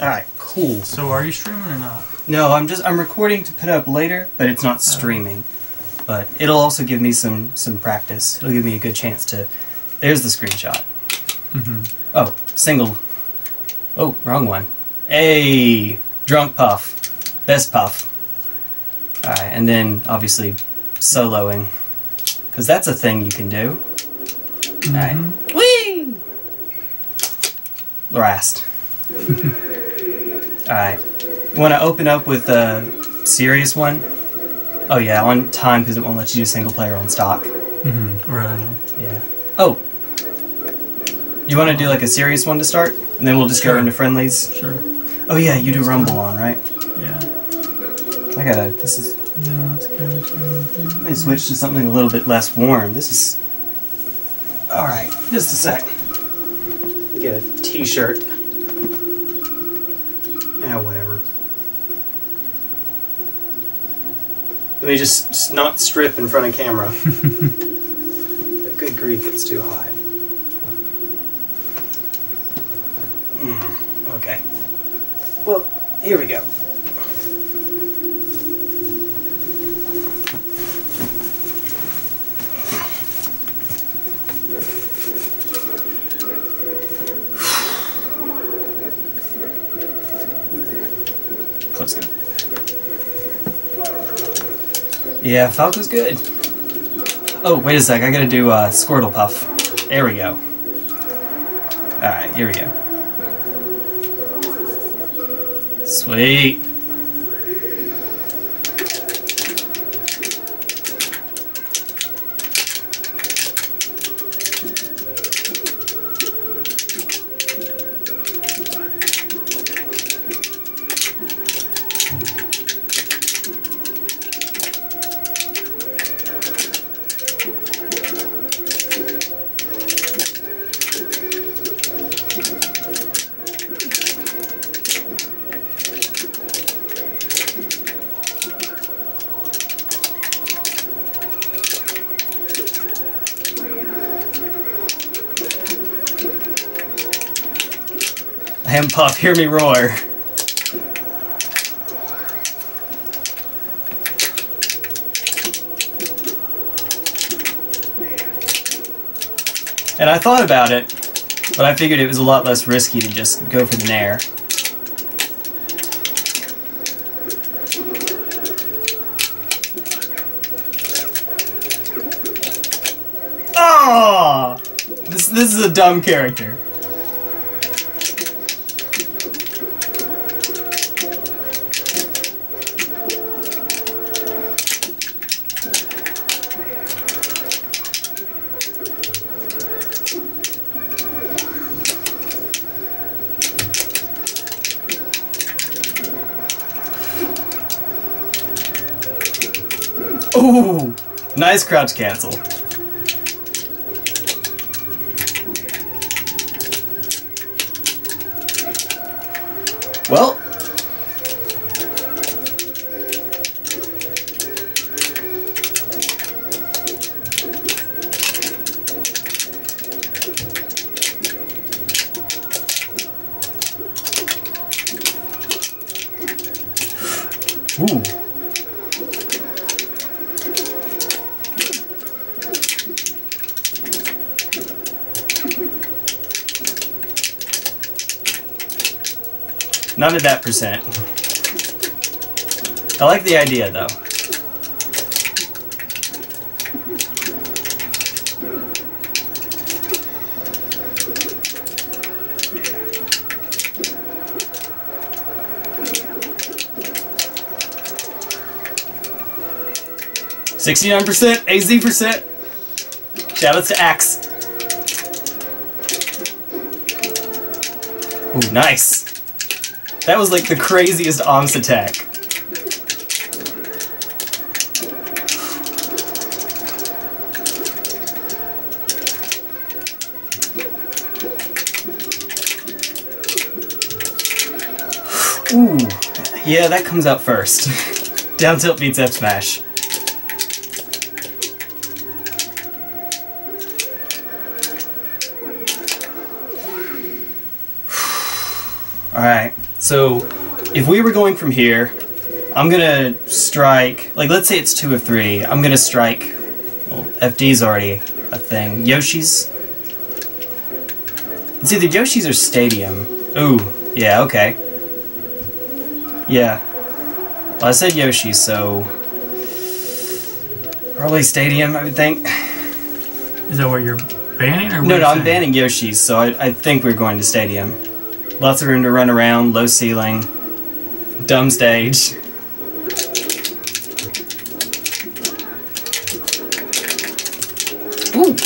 All right, cool. So are you streaming or not? No, I'm just I'm recording to put up later, but it's not streaming. But it'll also give me some some practice. It'll give me a good chance to. There's the screenshot. Mm-hmm. Oh, single. Oh, wrong one. Hey, drunk puff, best puff. All right, and then obviously soloing, because that's a thing you can do. All right. Whee! Last. All right. Want to open up with a serious one? Oh yeah, on time because it won't let you do single player on stock. Mm-hmm. Right. Yeah. Oh. You want to do like a serious one to start, and then we'll just Sure. go into friendlies. Sure. Oh yeah, you do Rumble on, right? Yeah. I gotta. This is. Yeah, that's good. Let me switch to something a little bit less warm. This is. All right, just a sec. Get a T-shirt. Yeah, whatever. Let me just not strip in front of camera. but good grief, it's too hot. Hmm, okay. Well, here we go. Yeah, Falco's good. Oh, wait a sec. I gotta do uh, Squirtle Puff. There we go. Alright, here we go. Sweet. Puff, hear me roar. And I thought about it, but I figured it was a lot less risky to just go for the Nair. Oh! This, this is a dumb character. Nice crouch cancel. percent. I like the idea though. Sixty-nine percent, AZ percent. Shoutouts to Axe. Ooh, nice. That was like the craziest OMS attack. Ooh, yeah, that comes out first. Down tilt beats F smash. Alright, so if we were going from here, I'm gonna strike, like, let's say it's two of three. I'm gonna strike, well, FD's already a thing. Yoshi's? It's either Yoshi's or Stadium. Ooh, yeah, okay. Yeah. Well, I said Yoshi, so. Probably Stadium, I would think. Is that what you're banning or what No, no, I'm banning Yoshi's, so I, I think we're going to Stadium. Lots of room to run around, low ceiling, dumb stage. Ooh!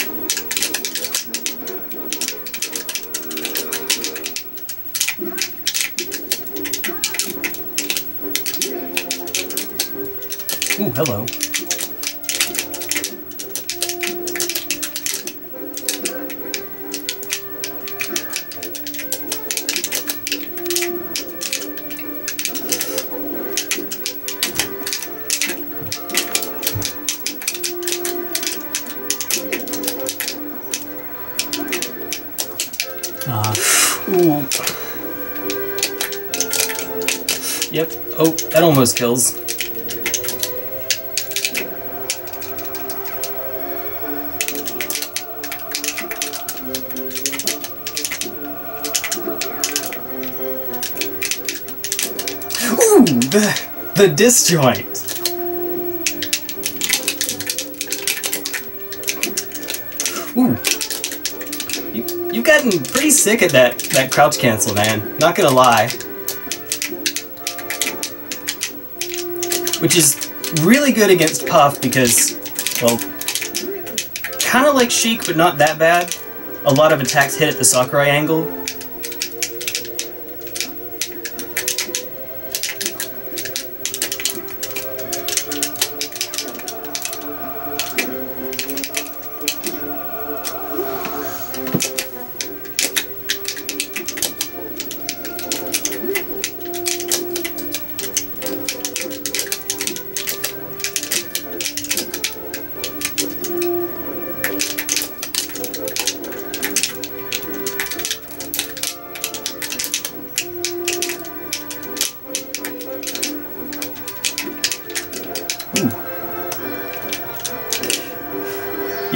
Ooh, hello. Ooh, the the disjoint. Ooh. You, you've gotten pretty sick at that, that crouch cancel, man. Not gonna lie. Which is really good against Puff because, well, kind of like Sheik, but not that bad. A lot of attacks hit at the Sakurai angle.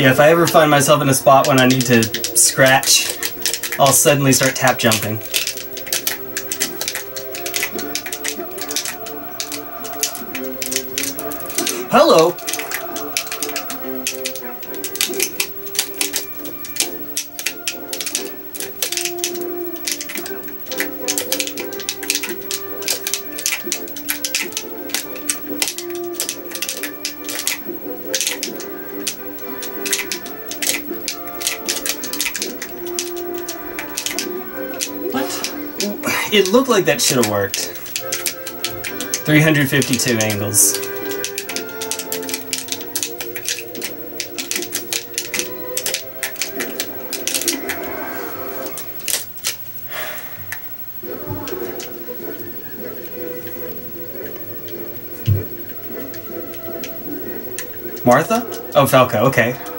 Yeah, if I ever find myself in a spot when I need to scratch, I'll suddenly start tap jumping. Hello! It looked like that should have worked. 352 angles. Martha? Oh, Falco, okay.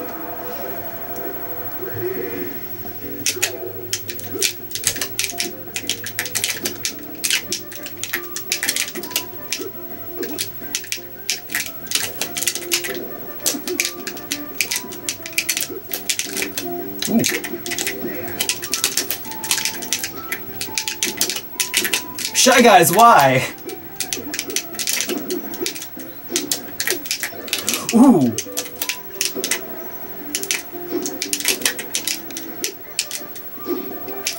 Guys, why? Ooh.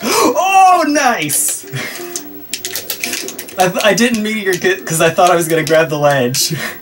Oh, nice! I, I didn't meteor because I thought I was gonna grab the ledge.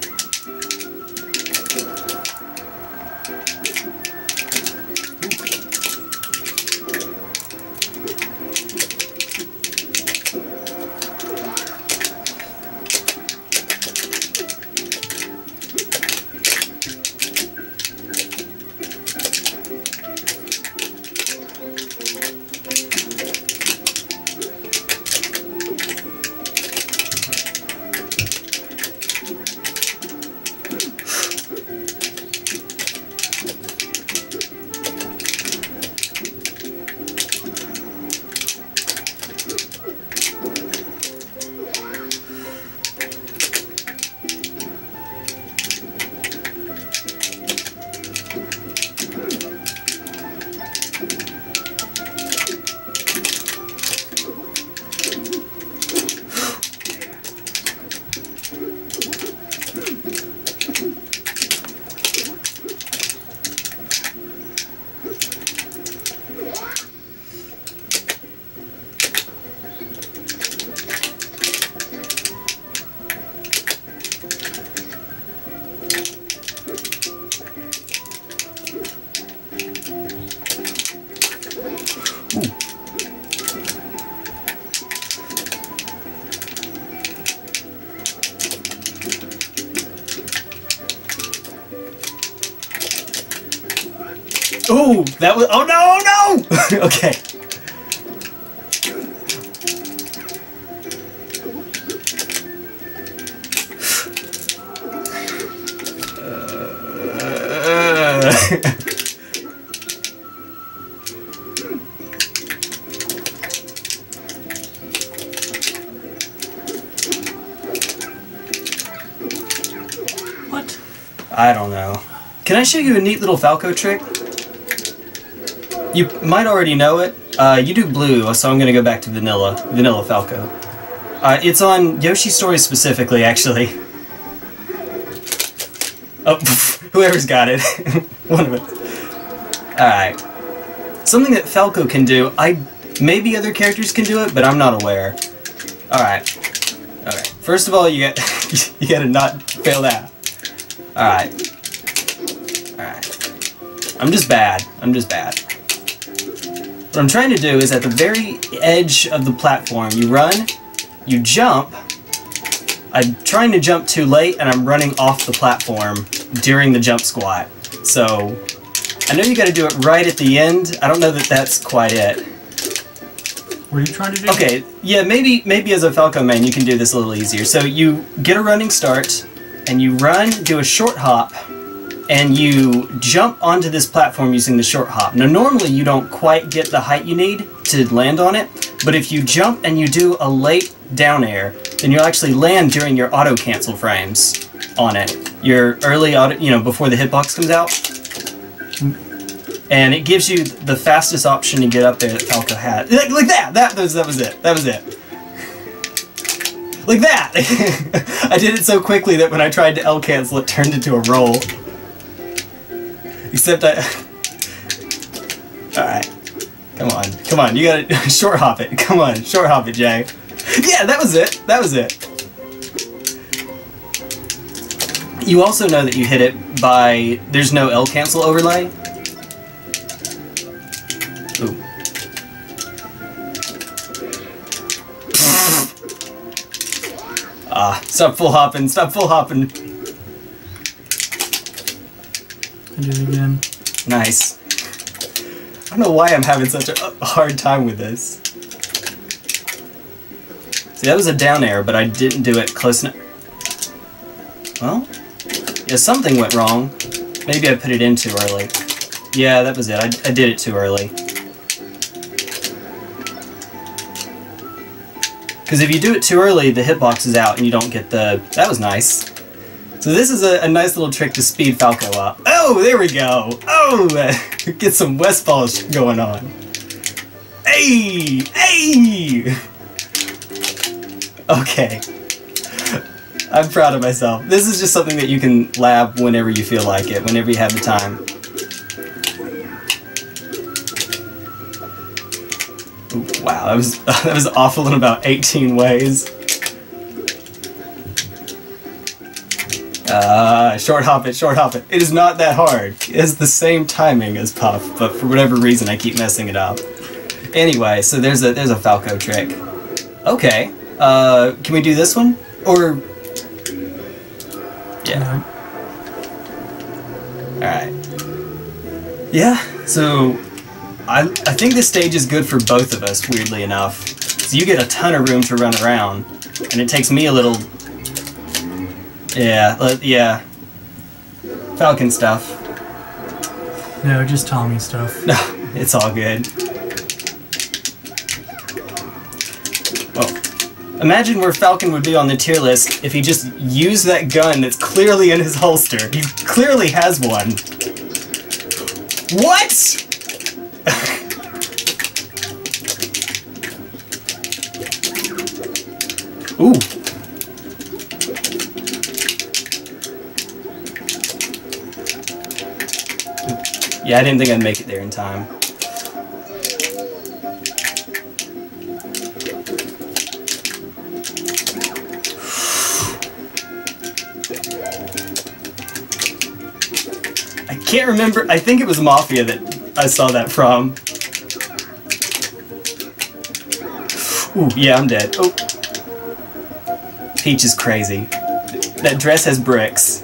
that was. Oh no, Oh no! okay. What? I don't know. Can I show you a neat little Falco trick? You might already know it. Uh, you do blue, so I'm gonna go back to vanilla. Vanilla Falco. Uh, it's on Yoshi Story specifically, actually. Oh, whoever's got it. One of it. Alright. Something that Falco can do, I maybe other characters can do it, but I'm not aware. Alright. Alright. First of all, you got you gotta not fail that. Alright. Alright. I'm just bad. I'm just bad. What I'm trying to do is at the very edge of the platform, you run, you jump. I'm trying to jump too late and I'm running off the platform during the jump squat. So, I know you gotta do it right at the end. I don't know that that's quite it. What are you trying to do? Okay, yeah, maybe maybe as a Falco man you can do this a little easier. So you get a running start, and you run, do a short hop, and you jump onto this platform using the short hop. Now normally you don't quite get the height you need to land on it, but if you jump and you do a late down air, then you'll actually land during your auto cancel frames on it. Your early auto, you know, before the hitbox comes out. And it gives you the fastest option to get up there that Falco had. Like, like that! That was, that was it. That was it. Like that! I did it so quickly that when I tried to L cancel, it turned into a roll. Except I. Alright. Come on. Come on. You gotta short hop it. Come on. Short hop it, Jay. Yeah, that was it. That was it. You also know that you hit it by. There's no L cancel overlay. Ooh. Ah, stop full hopping, stop full hopping. It again. Nice. I don't know why I'm having such a a hard time with this. See, that was a down air, but I didn't do it close enough. Well, yeah, something went wrong. Maybe I put it in too early. Yeah, that was it. I, I did it too early. Because if you do it too early, the hitbox is out and you don't get the... That was nice. So this is a, a nice little trick to speed Falco up. Oh, there we go. Oh, get some Westballz sh- going on. Hey, hey. Okay. I'm proud of myself. This is just something that you can lab whenever you feel like it, whenever you have the time. Wow, that was that was awful in about 18 ways. Uh, short hop it, short hop it. It is not that hard. It has the same timing as Puff, but for whatever reason I keep messing it up. Anyway, so there's a there's a Falco trick. Okay. Uh, can we do this one? Or yeah. Alright. Yeah, so I I think this stage is good for both of us, weirdly enough. So you get a ton of room to run around, and it takes me a little Yeah, yeah. Falcon stuff. No, just Tommy stuff. No, it's all good. Well, imagine where Falcon would be on the tier list if he just used that gun that's clearly in his holster. He clearly has one. What? Ooh. Yeah, I didn't think I'd make it there in time. I can't remember. I think it was Mafia that I saw that from. Ooh, yeah, I'm dead. Oh. Peach is crazy. That dress has bricks.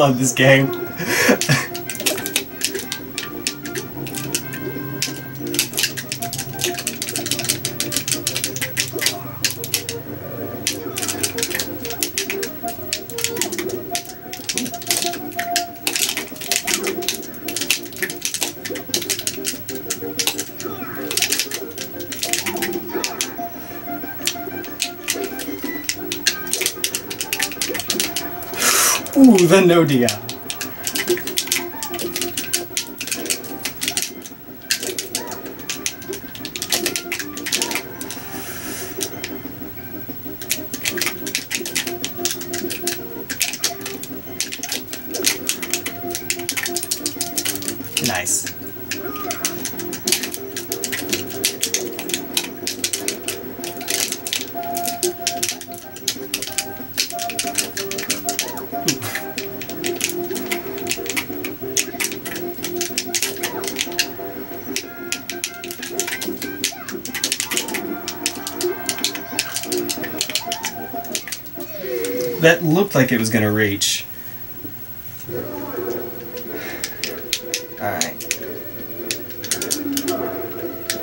Love this game. The no like it was gonna reach. Alright.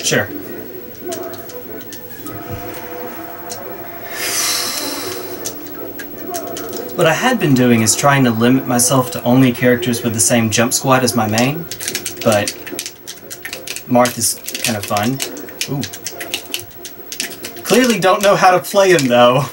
Sure. What I had been doing is trying to limit myself to only characters with the same jump squat as my main, but Marth is kind of fun. Ooh. Clearly don't know how to play him though.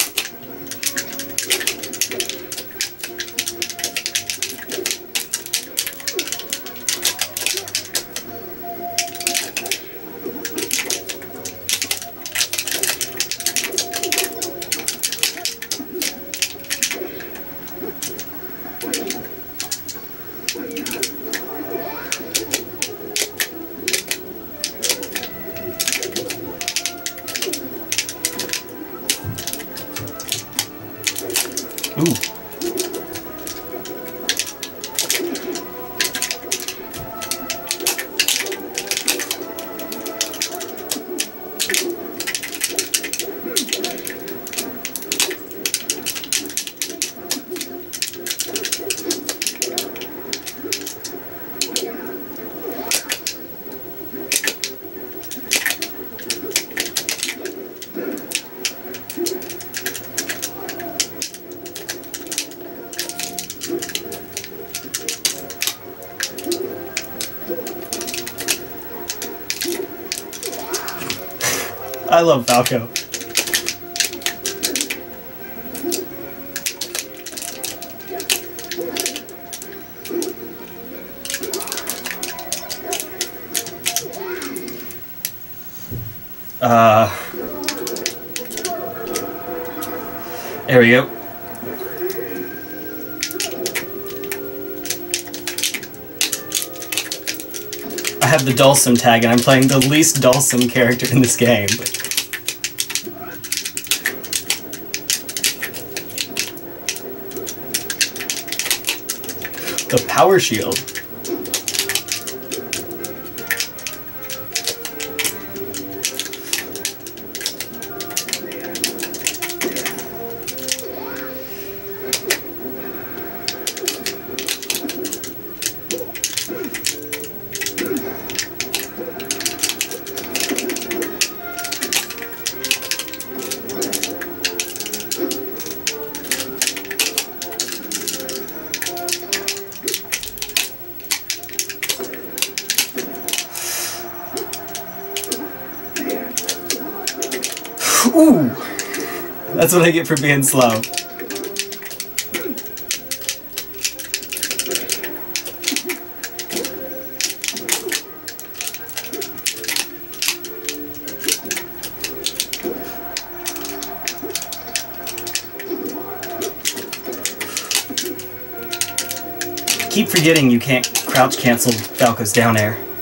Falco. Uh, there we go. I have the Dulcim tag and I'm playing the least Dulcim character in this game. But the power shield. What I get for being slow. Keep forgetting you can't crouch cancel Falco's down air.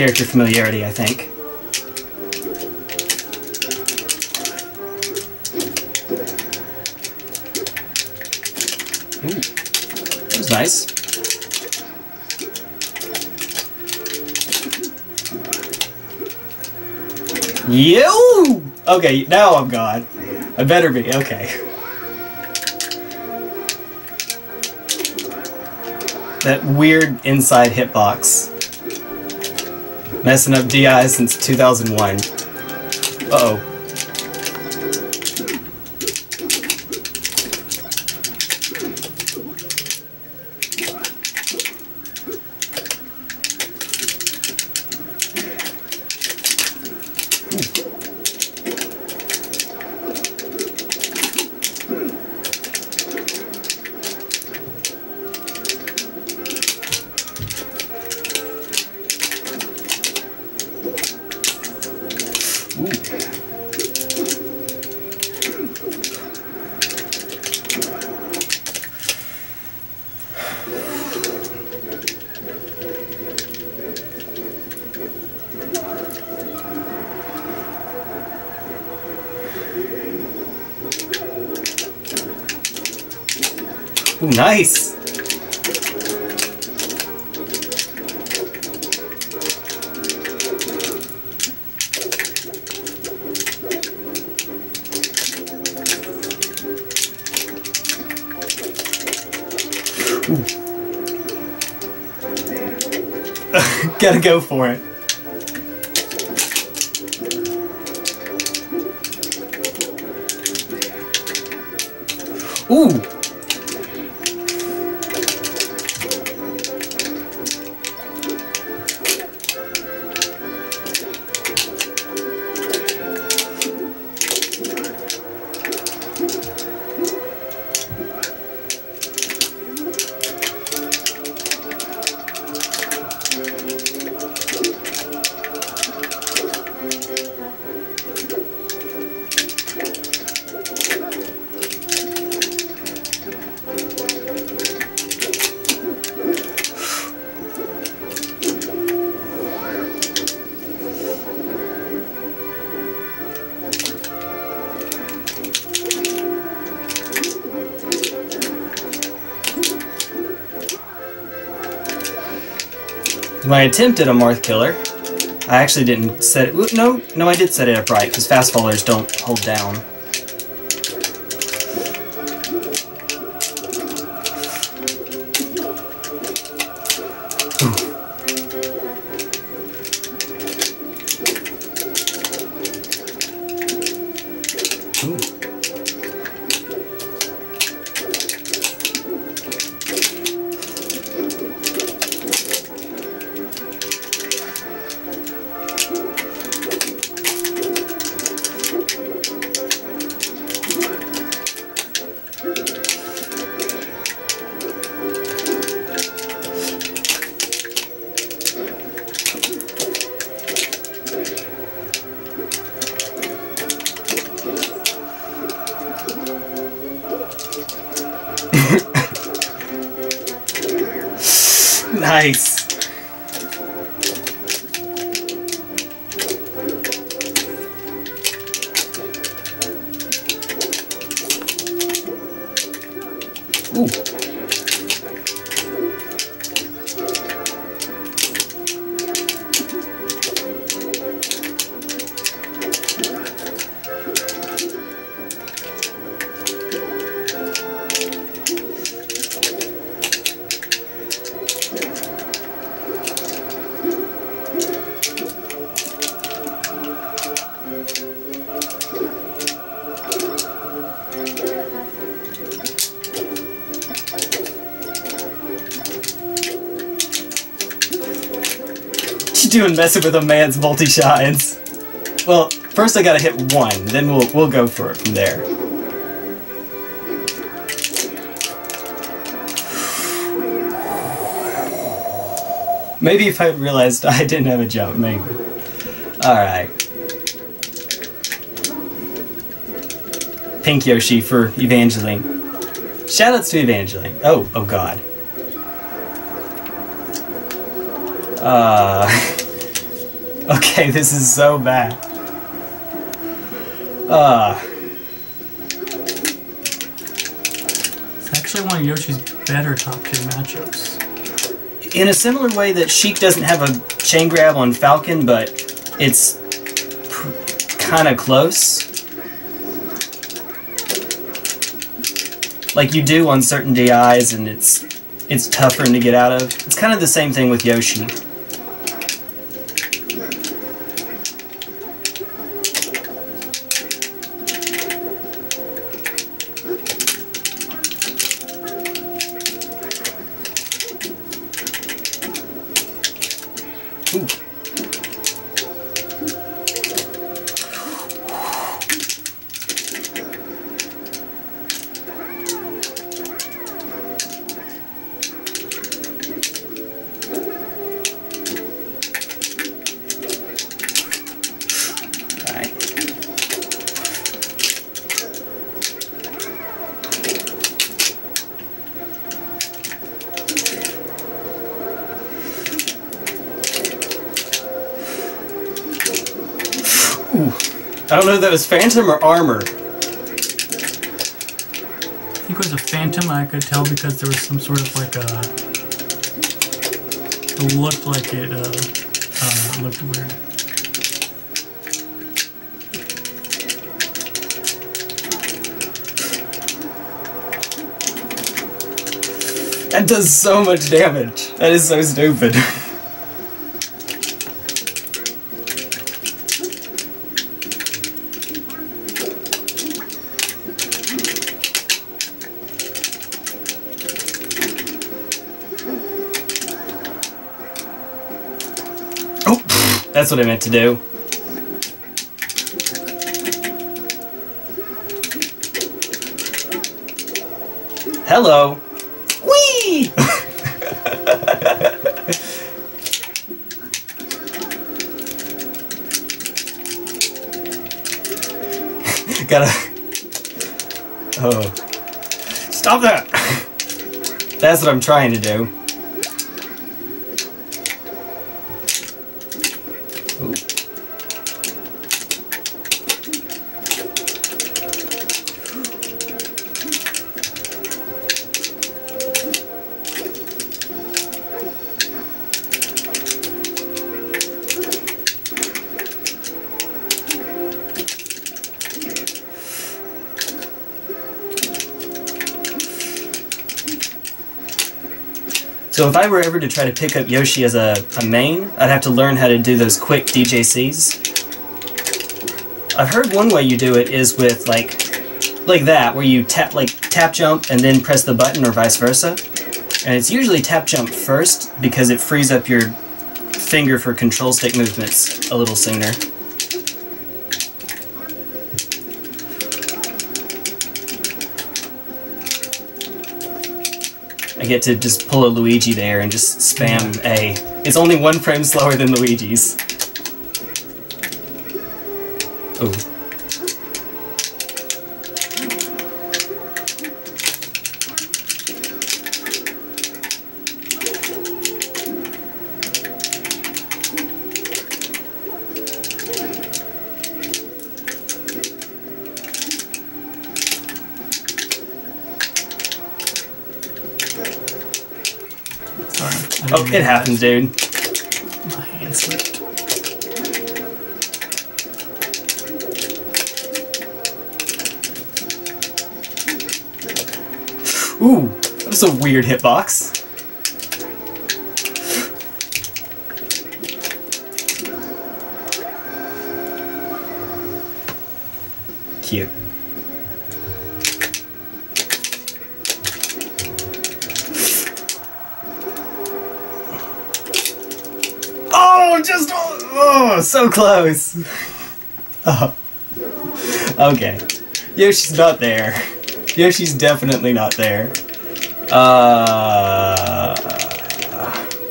Character familiarity, I think. Ooh, that was nice. Yo! Okay, now I'm gone. I better be, okay. That weird inside hitbox. Messing up DI since 2001. Uh oh. Nice! Gotta go for it. My attempt at a Marth killer, I actually didn't set it. No, no, I did set it up right because fast followers don't hold down. Messing with a man's multi-shines? Well, first I gotta hit one, then we'll we'll go for it from there. Maybe if I realized I didn't have a jump, maybe. Alright. Pink Yoshi for Evangeline. Shoutouts to Evangeline. Oh, oh god. Uh, okay, this is so bad. Uh, It's actually one of Yoshi's better top tier matchups. in a similar way that Sheik doesn't have a chain grab on Falcon, but it's kind of close. Like you do on certain DIs, and it's it's tough for him to get out of. It's kind of the same thing with Yoshi. Don't know if that was Phantom or Armor. I think it was a phantom. I could tell because there was some sort of like a. It looked like it. Uh, uh, looked weird. That does so much damage. That is so stupid. that's what I meant to do. Hello. Whee! Gotta. Oh. Stop that! That's what I'm trying to do. So if I were ever to try to pick up Yoshi as a, a main, I'd have to learn how to do those quick DJCs. I've heard one way you do it is with like like that, where you tap like tap jump and then press the button or vice versa. And it's usually tap jump first because it frees up your finger for control stick movements a little sooner. Get to just pull a Luigi there and just spam A. It's only one frame slower than Luigi's. It happens, dude. My hand slipped. Ooh, that was a weird hitbox. So close. Oh. Okay. Yoshi's not there. Yoshi's definitely not there. Uh,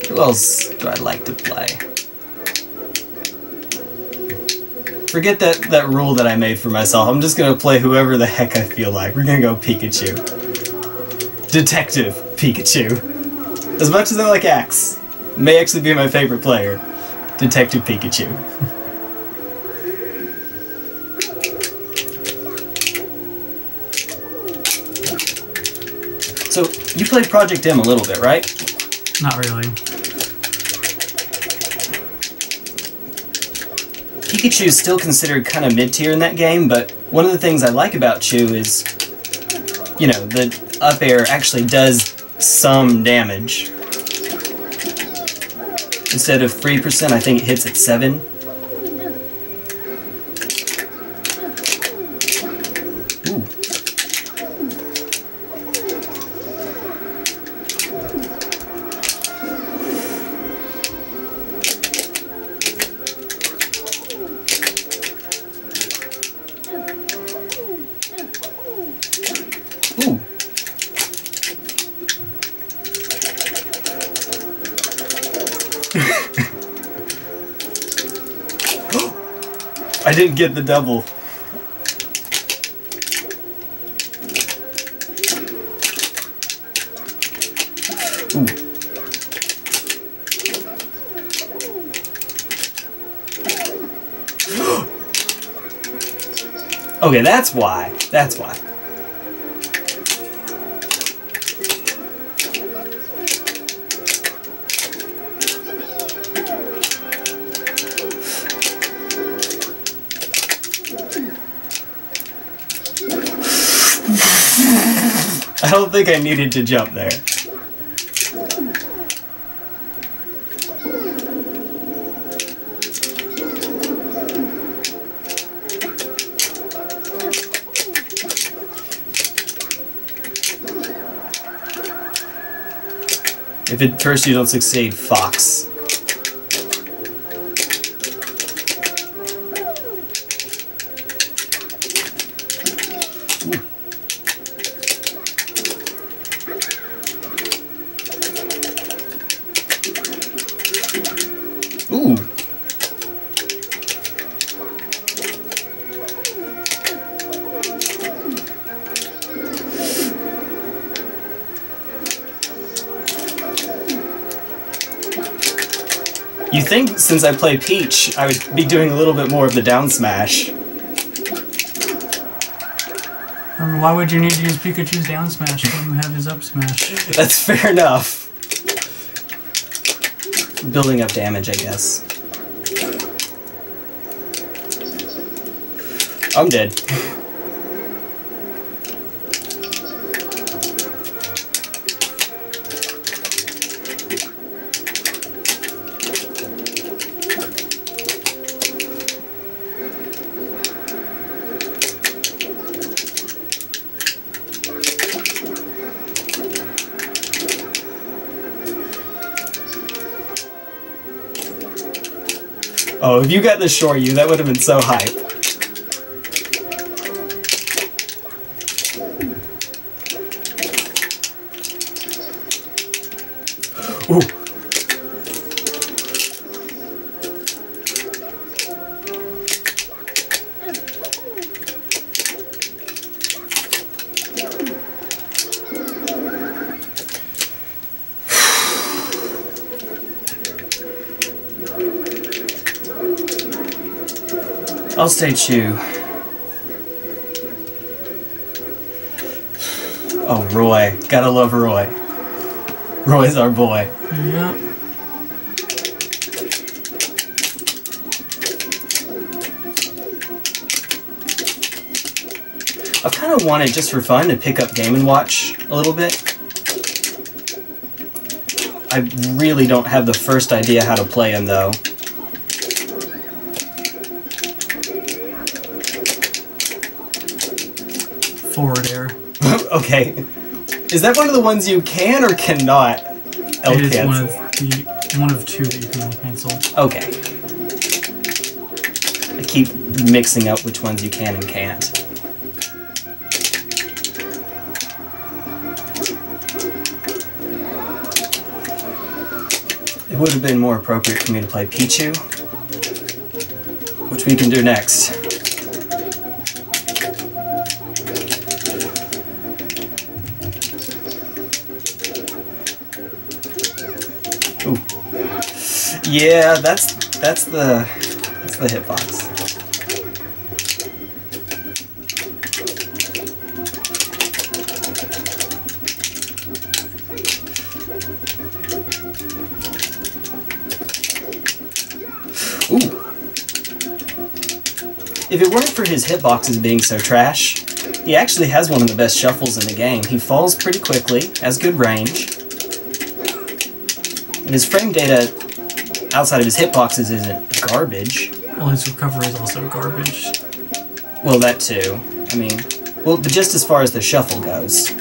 who else do I like to play? Forget that, that rule that I made for myself. I'm just gonna play whoever the heck I feel like. We're gonna go Pikachu. Detective Pikachu. As much as I like Axe, may actually be my favorite player. Detective Pikachu. So, you played Project M a little bit, right? Not really. Pikachu is still considered kind of mid tier in that game, but one of the things I like about Chew is, you know, the up air actually does some damage. Instead of 3%, I think it hits at 7. Didn't get the double. Ooh. okay, that's why. That's why. Think I needed to jump there. If at first you don't succeed, Fox. Since I play Peach, I would be doing a little bit more of the down smash. Why would you need to use Pikachu's down smash when you have his up smash? That's fair enough. Building up damage, I guess. I'm dead. if you got the Shoryu, that would have been so hype. Stay Chew. Oh, Roy. Gotta love Roy. Roy's our boy. Yep. I've kind of wanted, just for fun, to pick up Game & Watch a little bit. I really don't have the first idea how to play him, though. Okay. Is that one of the ones you can or cannot? It is one of the one of two that you can only cancel. Okay. I keep mixing up which ones you can and can't. It would have been more appropriate for me to play Pichu, which we can do next. Yeah, that's that's the that's the hitbox. Ooh. If it weren't for his hitboxes being so trash, he actually has one of the best shuffles in the game. He falls pretty quickly, has good range, and his frame data outside of his hitboxes isn't garbage. Well, his recovery is also garbage. Well, that too. I mean, well, but just as far as the shuffle goes.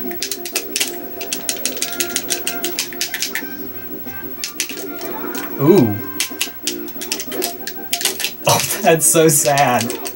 Ooh. Oh, that's so sad.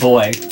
Boy.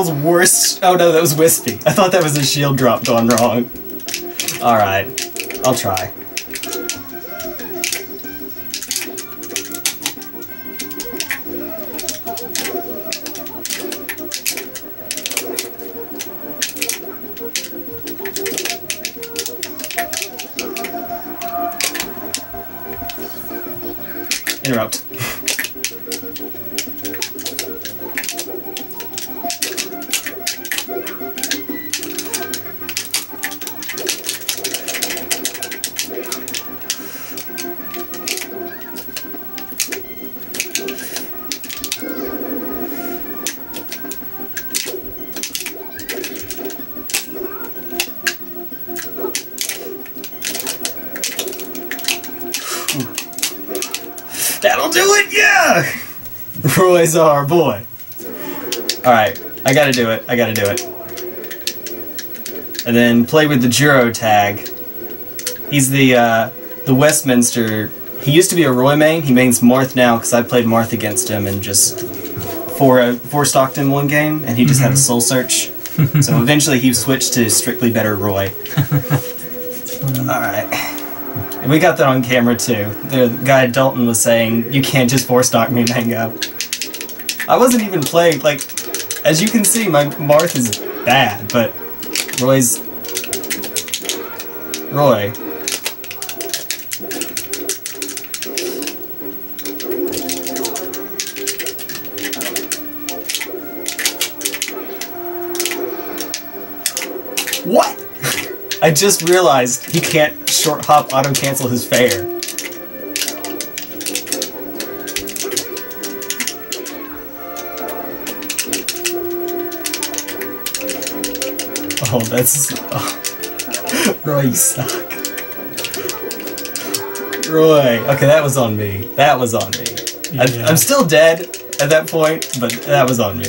World's worst. Oh no, that was wispy. I thought that was a shield drop gone wrong. Alright. I'll try. Roy's our boy. Alright, I gotta do it, I gotta do it. And then play with the Juro tag. He's the, uh, the Westminster. He used to be a Roy main, he mains Marth now because I played Marth against him and just four, uh, four stocked him one game and he just had a soul search. so eventually he switched to strictly better Roy. Alright. And we got that on camera too. The guy Dalton was saying, you can't just four stock me Mango. I wasn't even playing, like, as you can see, my Marth is bad, but Roy's. Roy. What? I just realized he can't short hop auto cancel his fair. Oh, that's. Oh. Roy, you suck. Roy. Okay, that was on me. That was on me. I, Yeah. I'm still dead at that point, but that was on me.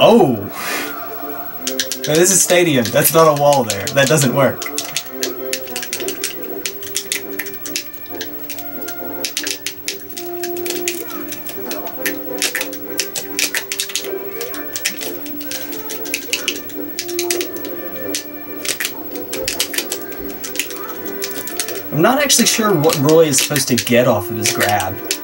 Oh! No, this is stadium. That's not a wall there. That doesn't work. I'm not actually sure what Roy is supposed to get off of his grab.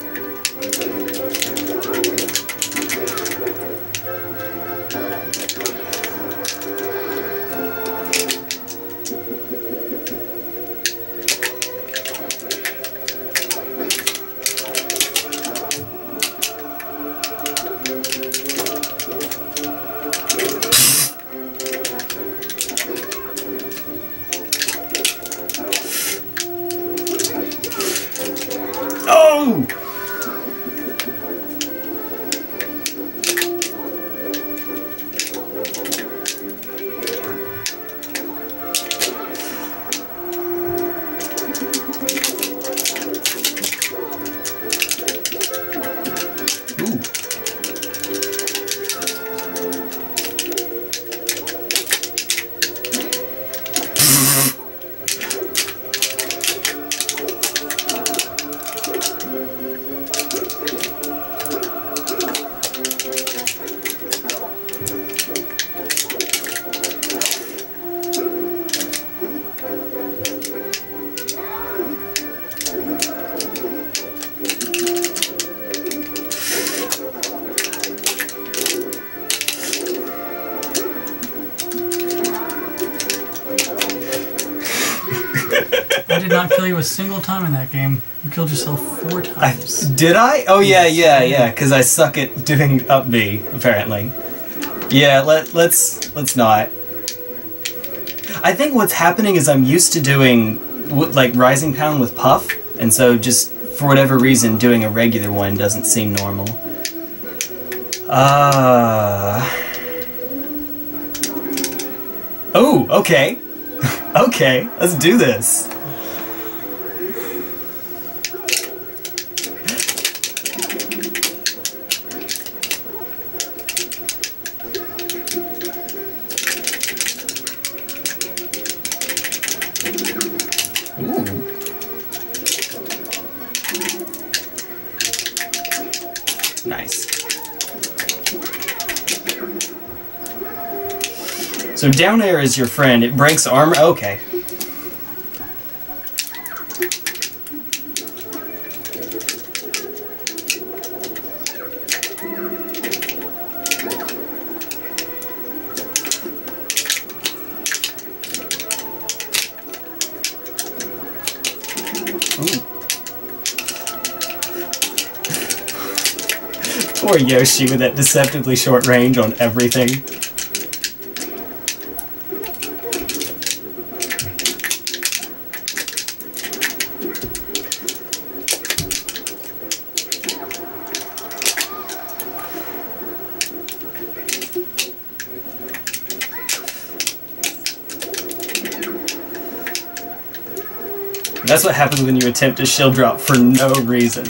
Game. You killed yourself four I, times. did I? Oh yeah, yeah, yeah. Because I suck at doing up B apparently. Yeah, let let's let's not. I think what's happening is I'm used to doing like rising pound with puff, and so just for whatever reason, doing a regular one doesn't seem normal. Uh. Oh, okay. okay, let's do this. Down air is your friend. It breaks armor. Okay. Poor Yoshi with that deceptively short range on everything. What happens when you attempt a shield drop for no reason.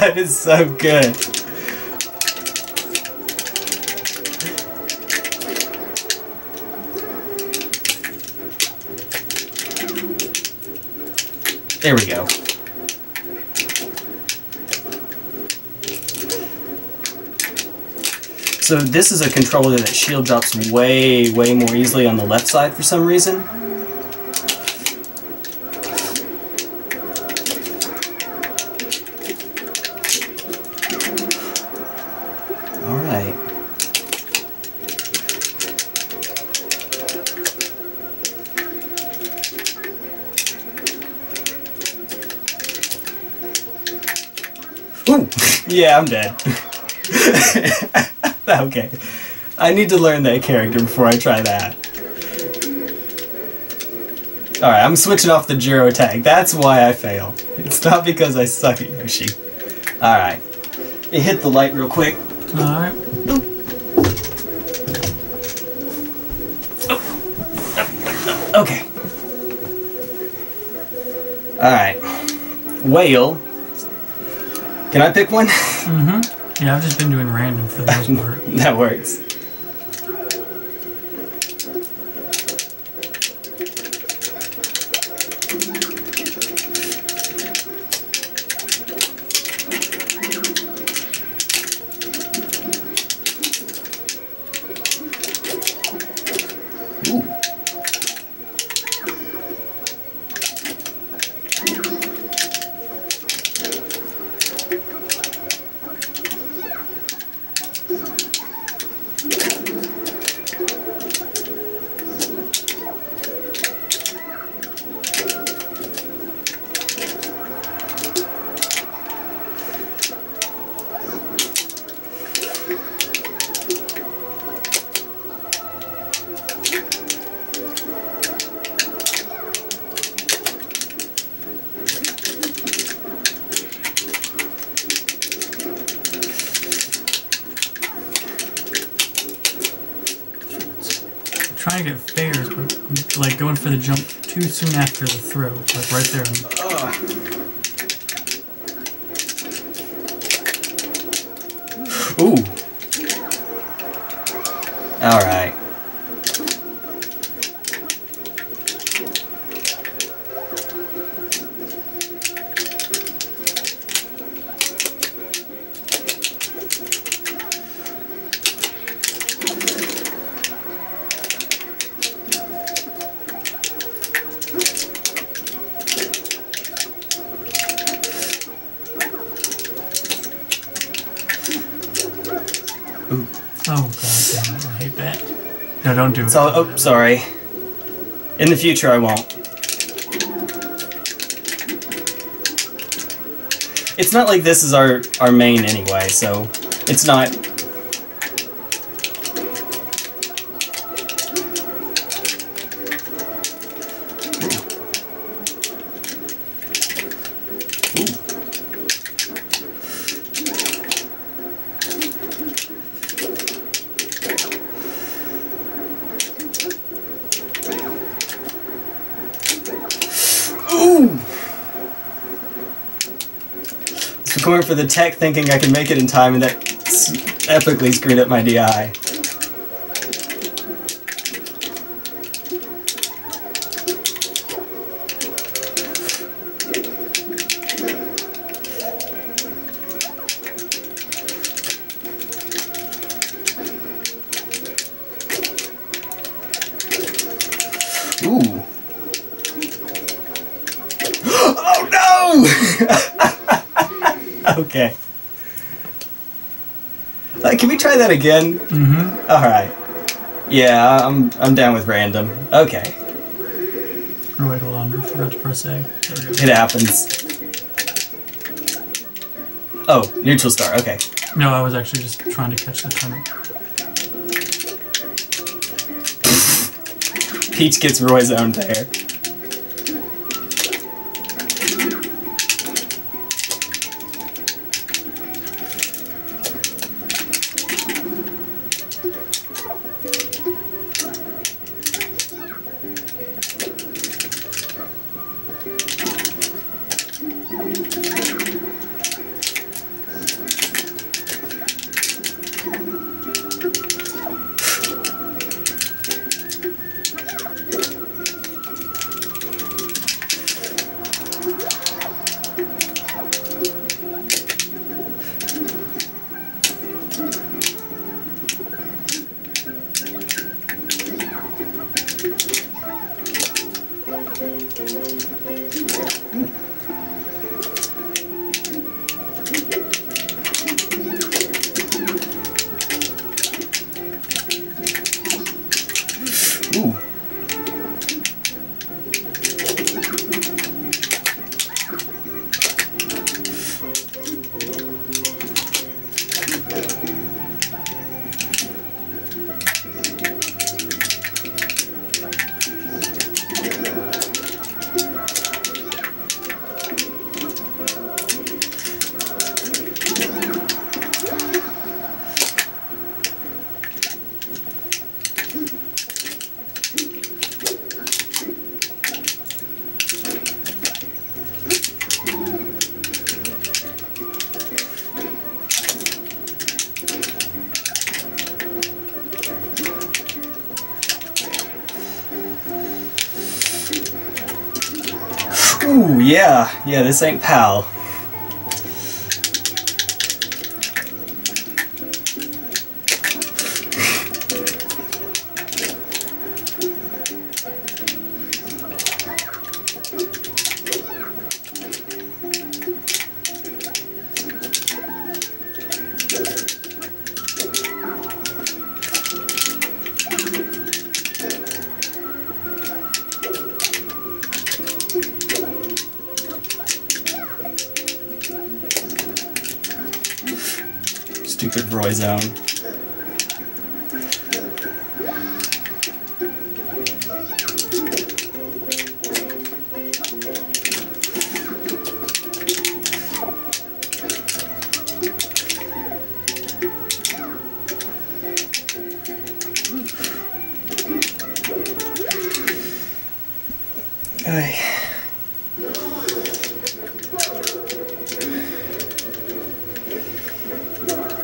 that is so good. There we go. So this is a controller that shield drops way, way more easily on the left side for some reason. Yeah, I'm dead. okay. I need to learn that character before I try that. Alright, I'm switching off the Jiro tag. That's why I fail. It's not because I suck at Yoshi. Alright. It hit the light real quick. Alright. Okay. Alright. Whale. Can I pick one? Mm-hmm. Yeah, I've just been doing random for the most part. that works. Ooh. Don't do it. So, oh, sorry. In the future, I won't. It's not like this is our our main anyway, so it's not. For the tech, thinking I can make it in time, and that epically screwed up my DI. That again? Mm-hmm. All right. Yeah, I'm I'm down with random. Okay, Oh wait, hold on. I forgot to press A. There we go. it happens. Oh, neutral star. Okay. No, I was actually just trying to catch the turnip. Peach gets Roy's own there. Yeah, yeah, this ain't pal.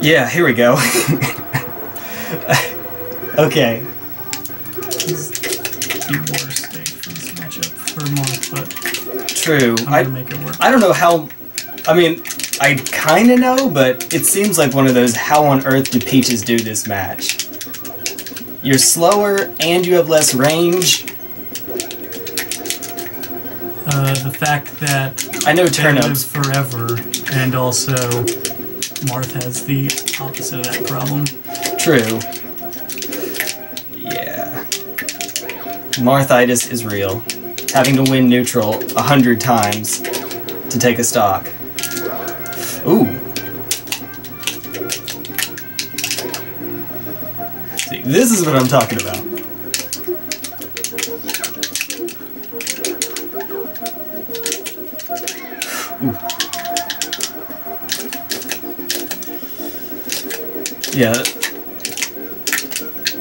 Yeah, here we go. okay. He's the worst stage for this matchup for Marth, but True. I, gonna make it work. I don't know how. I mean, I kind of know, but it seems like one of those how on earth do Peaches do this match? You're slower and you have less range. Uh, the fact that I know turnips. forever, and also Marth has the opposite of that problem. True. Yeah. Marthitis is real. Having to win neutral a hundred times to take a stock. Ooh. See, this is what I'm talking about.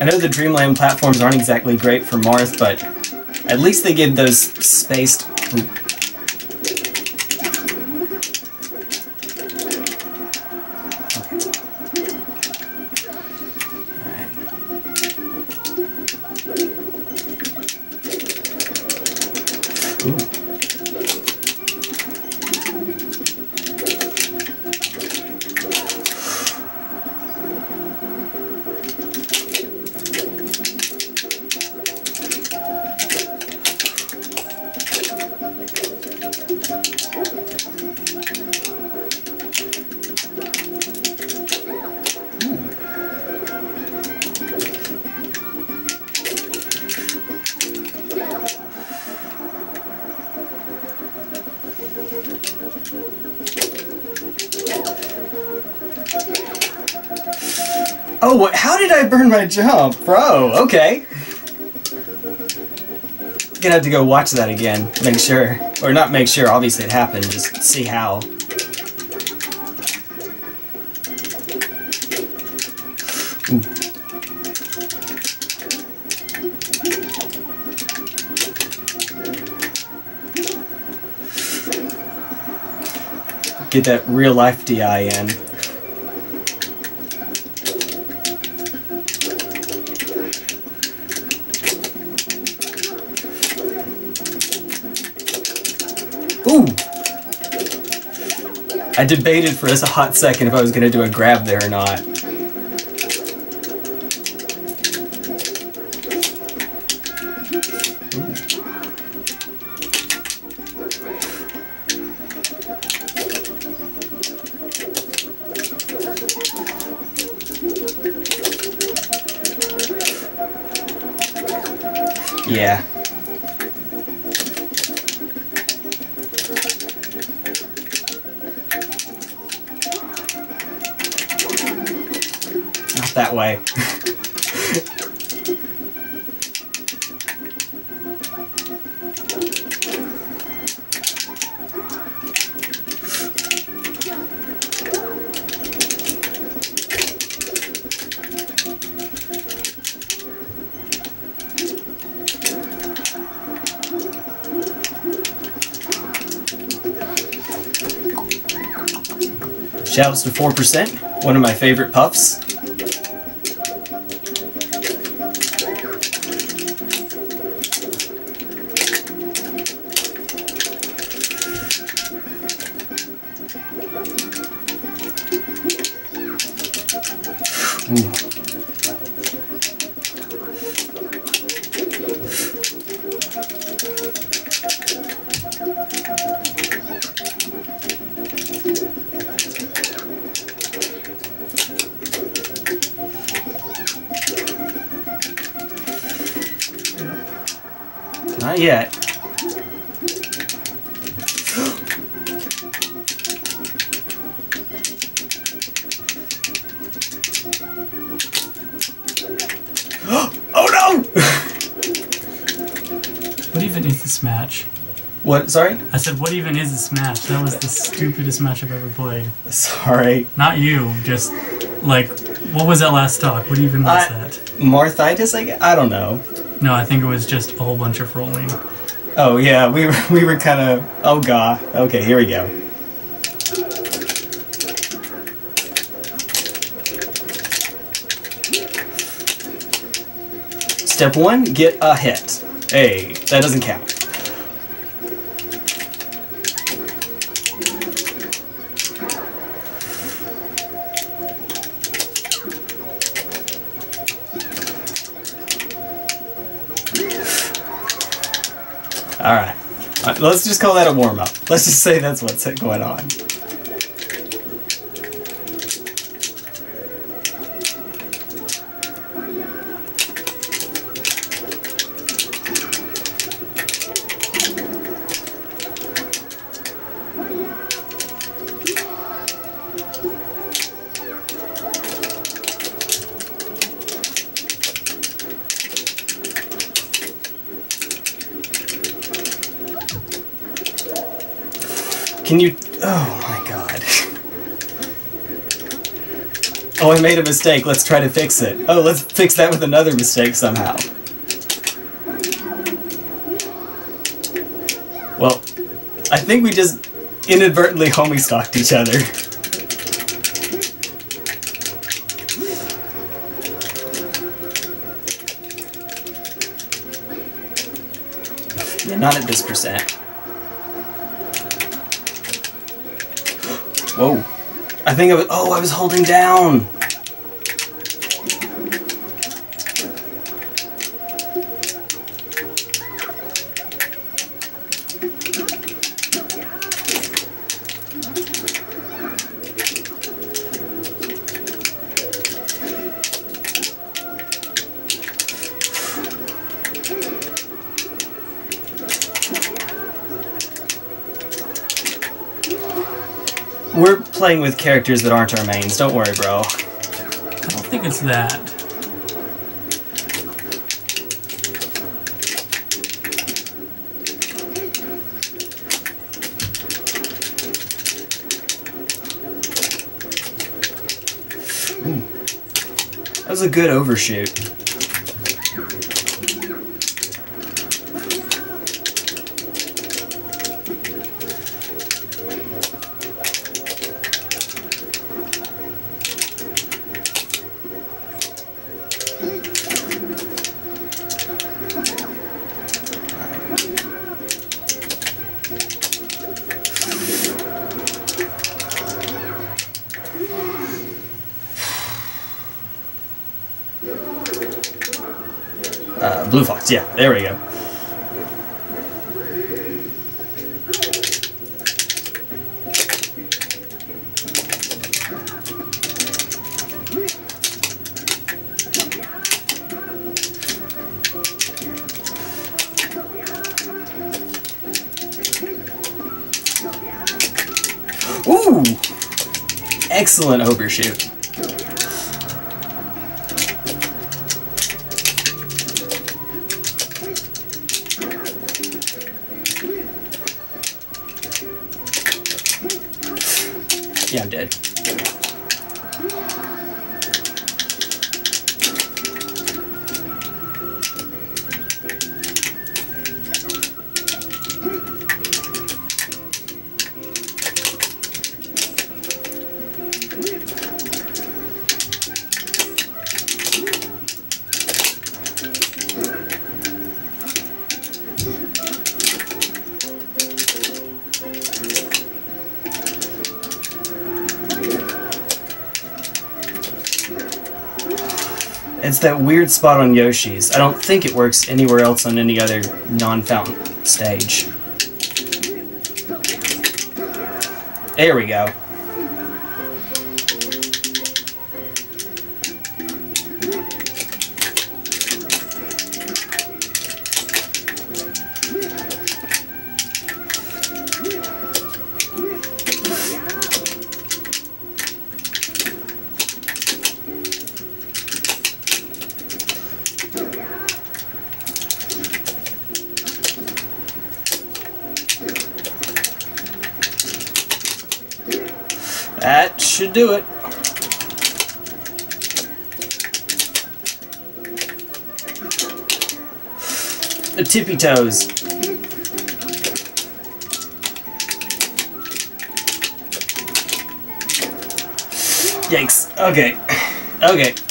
Know the Dreamland platforms aren't exactly great for Marth, but at least they give those spaced. Jump, bro? Okay. Gonna have to go watch that again. Make sure, or not make sure. Obviously, it happened. Just see how. Ooh. Get that real life DI in. Ooh! I debated for just a hot second if I was gonna do a grab there or not. 4%, one of my favorite puffs. Said, what even is a smash?" That was the stupidest match I've ever played. Sorry. Not you, just like, what was that last talk? What even was I- that? Marthitis, I guess? I don't know. No, I think it was just a whole bunch of rolling. Oh yeah, we were we were kind of. Oh god. Okay, here we go. Step one, get a hit. Hey, that doesn't count. Let's just call that a warm up. Let's just say that's what's going on. Mistake. Let's try to fix it. Oh, let's fix that with another mistake somehow. Well, I think we just inadvertently homie stocked each other. Yeah, not at this percent. Whoa. I think I was. Oh, I was holding down. Playing with characters that aren't our mains. Don't worry, bro. I don't think it's that. That was a good overshoot. Yeah, there we go. Ooh! Excellent overshoot. It's that weird spot on Yoshi's. I don't think it works anywhere else on any other non-fountain stage. There we go. Do it. The tippy toes. Yikes. Okay. Okay.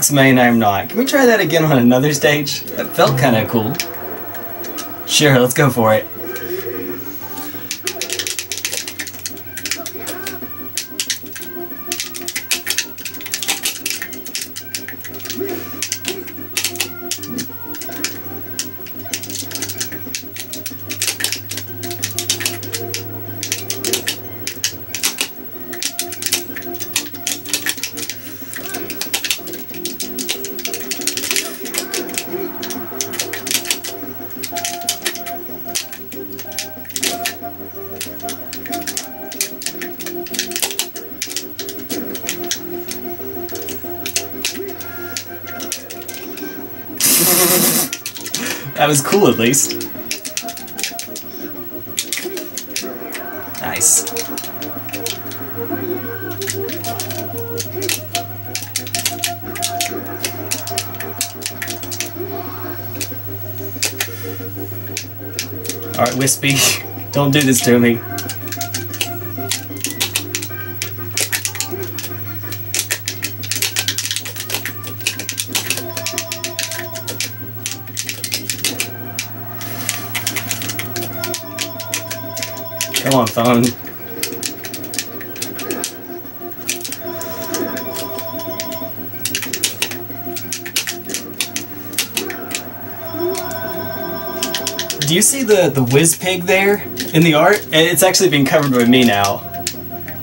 Fox main I'm not. Can we try that again on another stage? That felt kinda cool. Sure, let's go for it. Alright, Whispy, don't do this to me. Come on, phone. Do you see the the Wizpig there in the art? It's actually been covered by me now.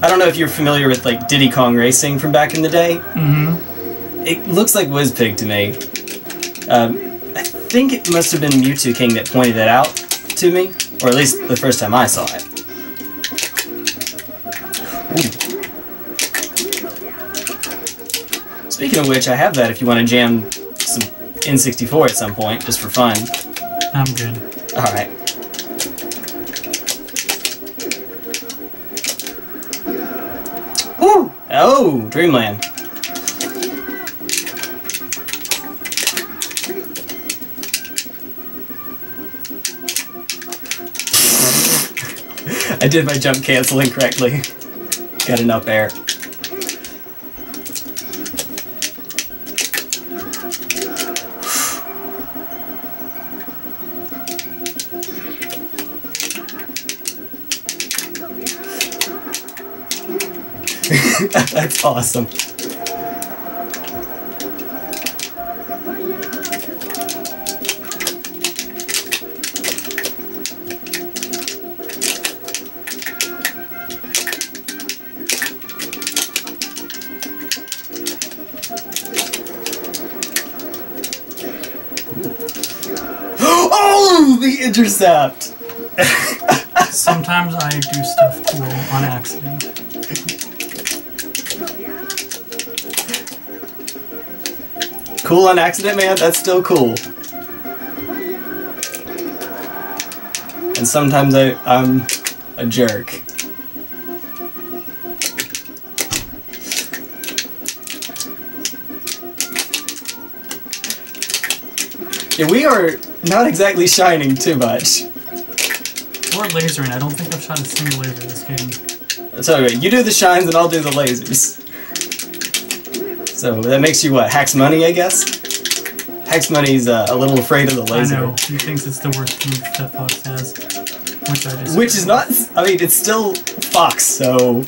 I don't know if you're familiar with like Diddy Kong Racing from back in the day. Mm-hmm. It looks like Wizpig to me. Um, I think it must have been Mew2King that pointed that out to me, or at least the first time I saw it. Ooh. Speaking of which, I have that if you want to jam some N64 at some point, just for fun. I'm good. Alright. Woo! Oh, Dreamland. I did my jump canceling correctly. Got an up air. Awesome. Oh, the intercept! Sometimes I do stuff cool on accident. Cool on accident, man. That's still cool. And sometimes I, I'm a jerk. Yeah, we are not exactly shining too much. Or lasering. I don't think I've shot a single laser in this game. So anyway, you do the shines and I'll do the lasers. So that makes you what? Hax Money, I guess. Hax Money's uh, a little afraid of the laser. I know. He thinks it's the worst move that Fox has. Which I just. Which is not. I mean, it's still Fox, so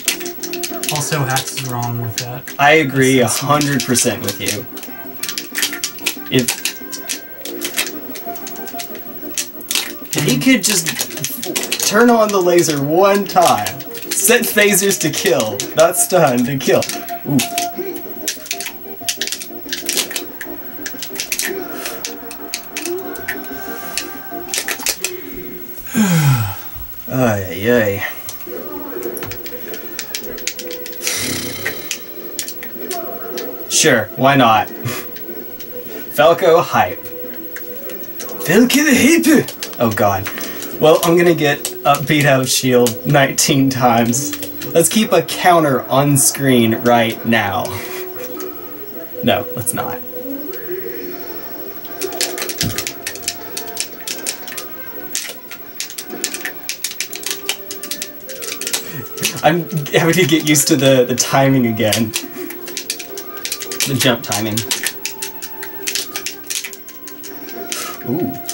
Also, Hax is wrong with that. I agree a That's- that's- hundred percent with you. If if he could just turn on the laser one time, set phasers to kill, not stun to kill. Ooh. Sure, why not? Falco hype. Falco hype! Oh god. Well, I'm gonna get uh, beat out of shield 19 times. Let's keep a counter on screen right now. No, let's not. I'm having to get used to the, the timing again. The jump timing. Ooh.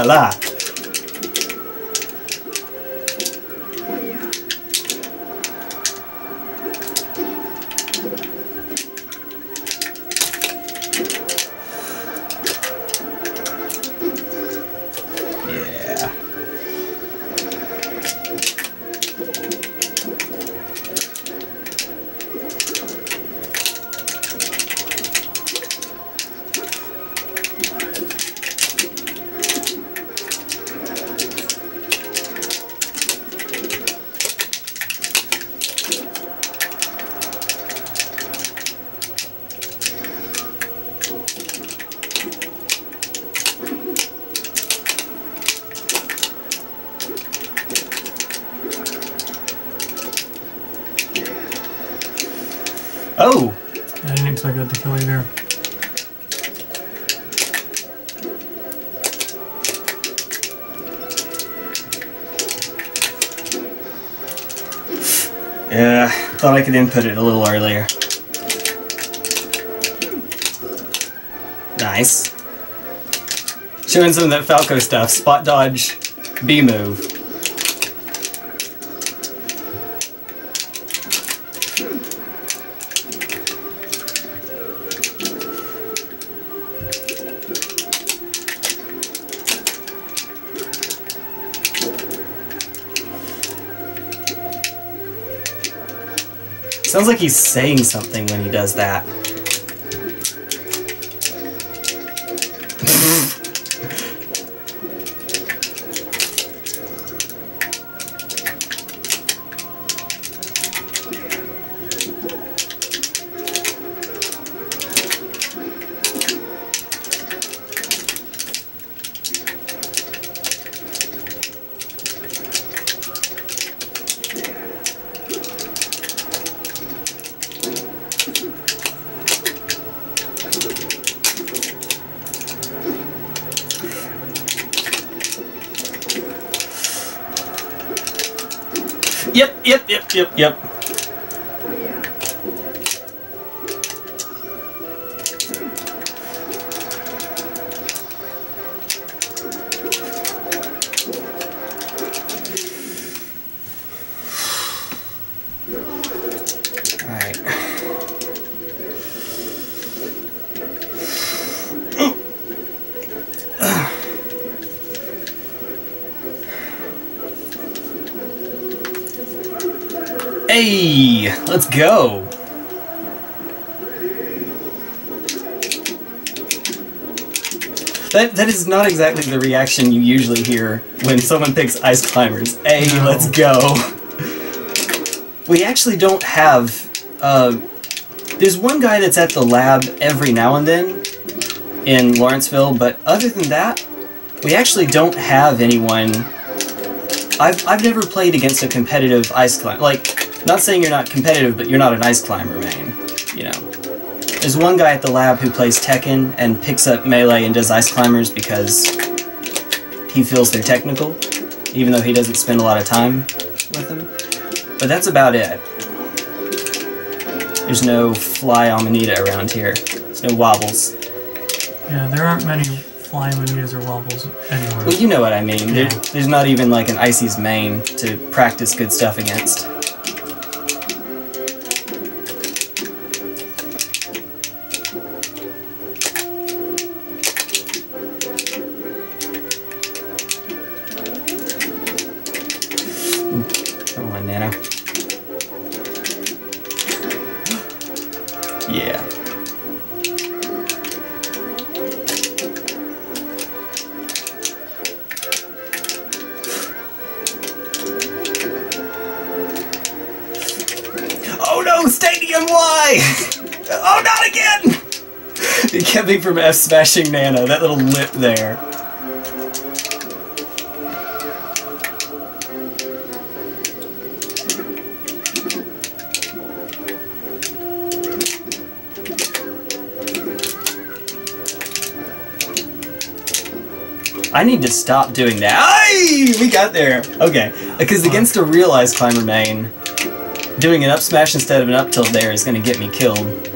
Ooh la could input it a little earlier. Nice. Showing some of that Falco stuff. Spot dodge, B move. Sounds like he's saying something when he does that. Let's go. That, that is not exactly the reaction you usually hear when someone picks Ice Climbers. Hey, No. let's go. We actually don't have. Uh, there's one guy that's at the lab every now and then in Lawrenceville, but other than that, we actually don't have anyone. I've, I've never played against a competitive ice climber. Like, not saying you're not competitive, but you're not an ice climber main. You know. There's one guy at the lab who plays Tekken and picks up melee and does ice climbers because he feels they're technical, even though he doesn't spend a lot of time with them. But that's about it. There's no fly amanita around here. There's no wobbles. Yeah, there aren't many fly manitas or wobbles anywhere. Well, you know what I mean. There, there's not even like an Icy's main to practice good stuff against. Stadium Y! oh, not again! It kept me from F smashing Nana, that little lip there. I need to stop doing that. Ay! We got there. Okay. Because against a real Ice Climber main, doing an up smash instead of an up tilt there is going to get me killed.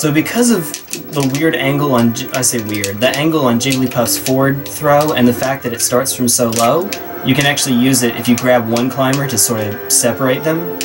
So because of the weird angle on, I say weird, the angle on Jigglypuff's forward throw and the fact that it starts from so low, you can actually use it if you grab one climber to sort of separate them.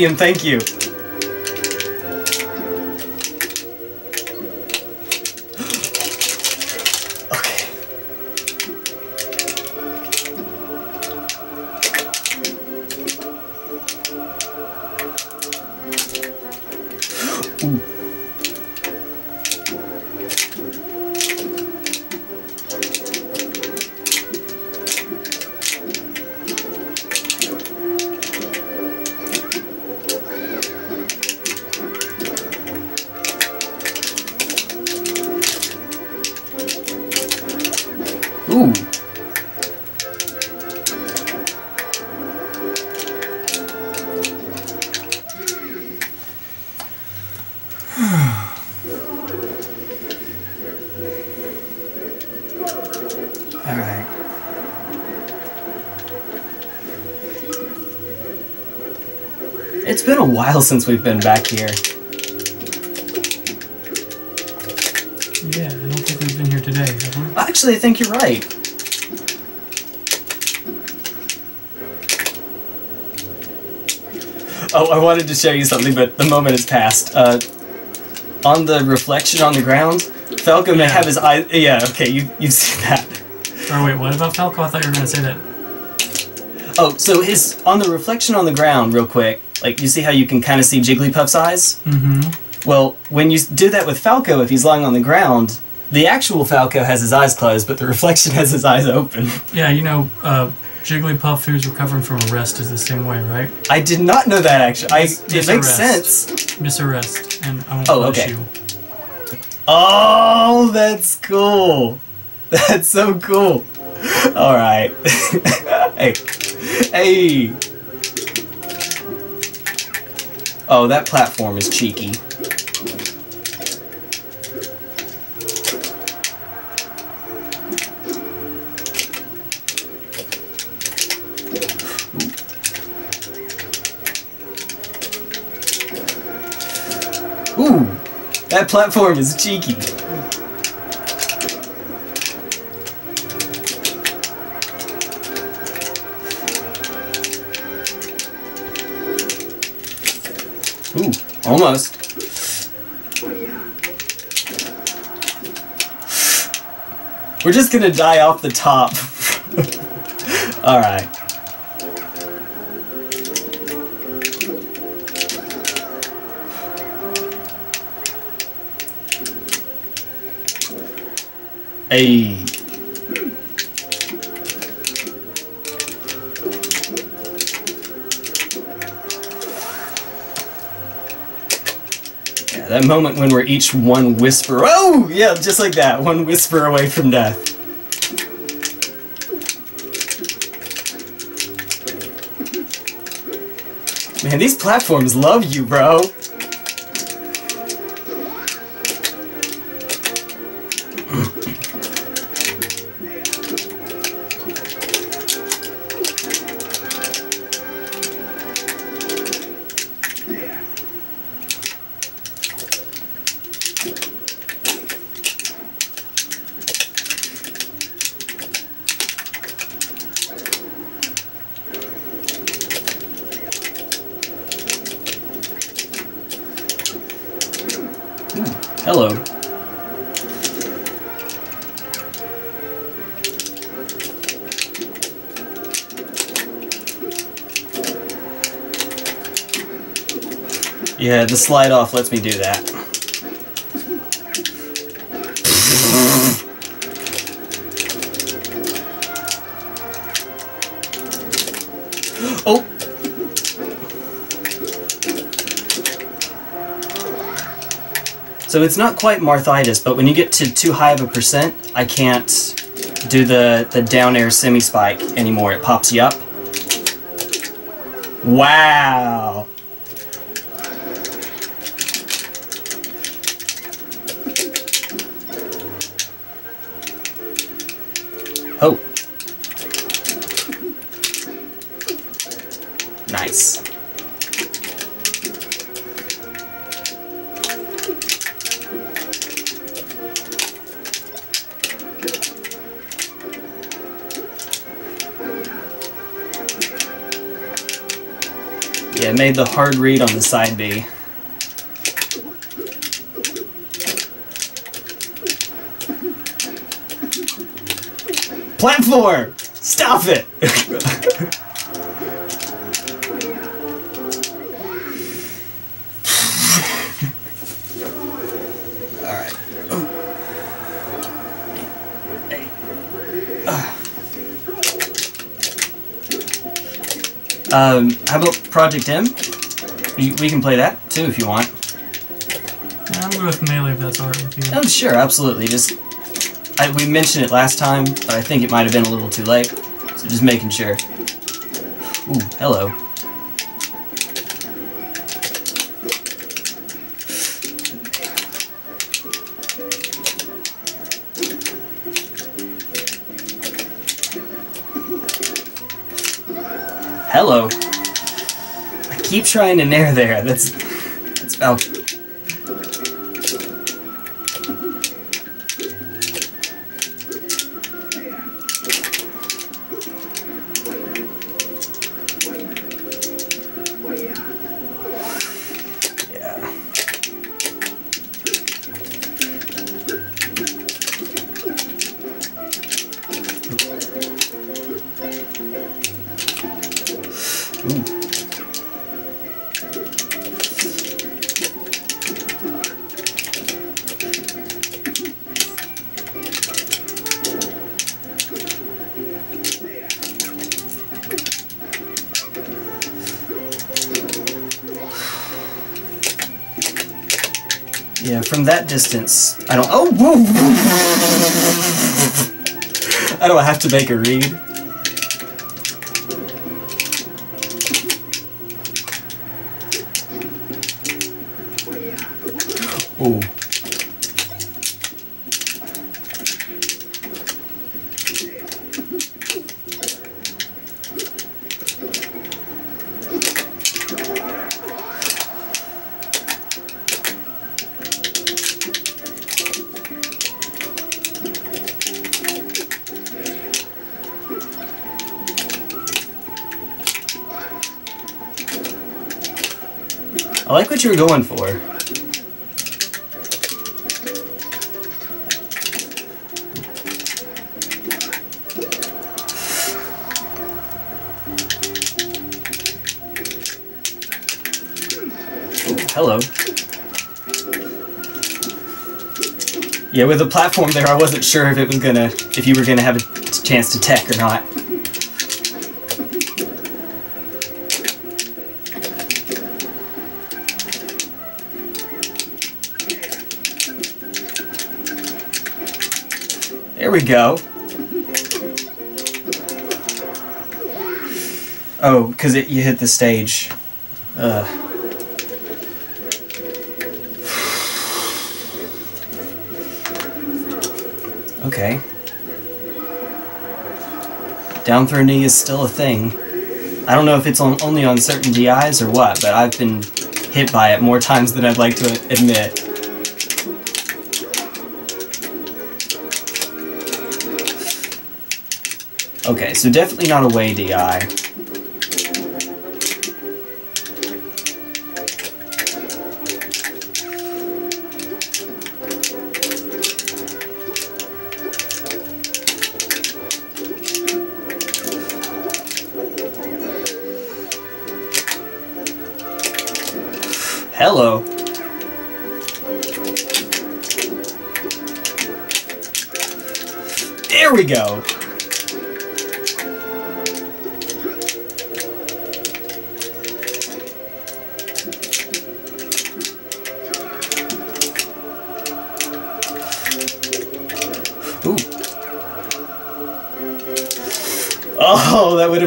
Stadium, thank you. While since we've been back here. Yeah, I don't think we've been here today, have we? Actually, I think you're right. Oh, I wanted to show you something, but the moment has passed. Uh, on the reflection on the ground, Falco may Yeah. have his eye. Yeah, okay, you you've seen that. Or wait, what about Falco? I thought you were going to say that. Oh, so his on the reflection on the ground, real quick. Like you see how you can kind of see Jigglypuff's eyes? Mm-hmm. Well, when you do that with Falco, if he's lying on the ground, the actual Falco has his eyes closed, but the reflection has his eyes open. Yeah, you know, uh, Jigglypuff, who's recovering from arrest, is the same way, right? I did not know that actually. I, Mis- it makes misarrest. sense. Misarrest, and I won't Oh, okay. you. Oh, that's cool. That's so cool. All right. hey, hey. Oh, that platform is cheeky. Ooh, that platform is cheeky. Almost. We're just gonna die off the top. Alright. Hey. That moment when we're each one whisper. Oh, yeah, just like that. One whisper away from death. Man, these platforms love you, bro. Yeah, the slide off lets me do that. Oh! So it's not quite Marthitis, but when you get to too high of a percent, I can't do the, the down air semi spike anymore. It pops you up. Wow! Made the hard read on the side B. Platform! Stop it! Um, how about Project M? We, we can play that too if you want. Yeah, I'm good with melee if that's alright with you. Oh, sure, absolutely. Just I, we mentioned it last time, but I think it might have been a little too late. So just making sure. Ooh, hello. Trying to nair there. That's that's about distance, I don't. Oh! I don't have to make a read. I like what you were going for. Hello. Yeah, with the platform there, I wasn't sure if it was gonna, if you were gonna have a chance to tech or not. There we go. Oh, because you hit the stage. Uh. Okay. Down throw knee is still a thing. I don't know if it's on, only on certain DIs or what, but I've been hit by it more times than I'd like to admit. Okay, so definitely not a way DI.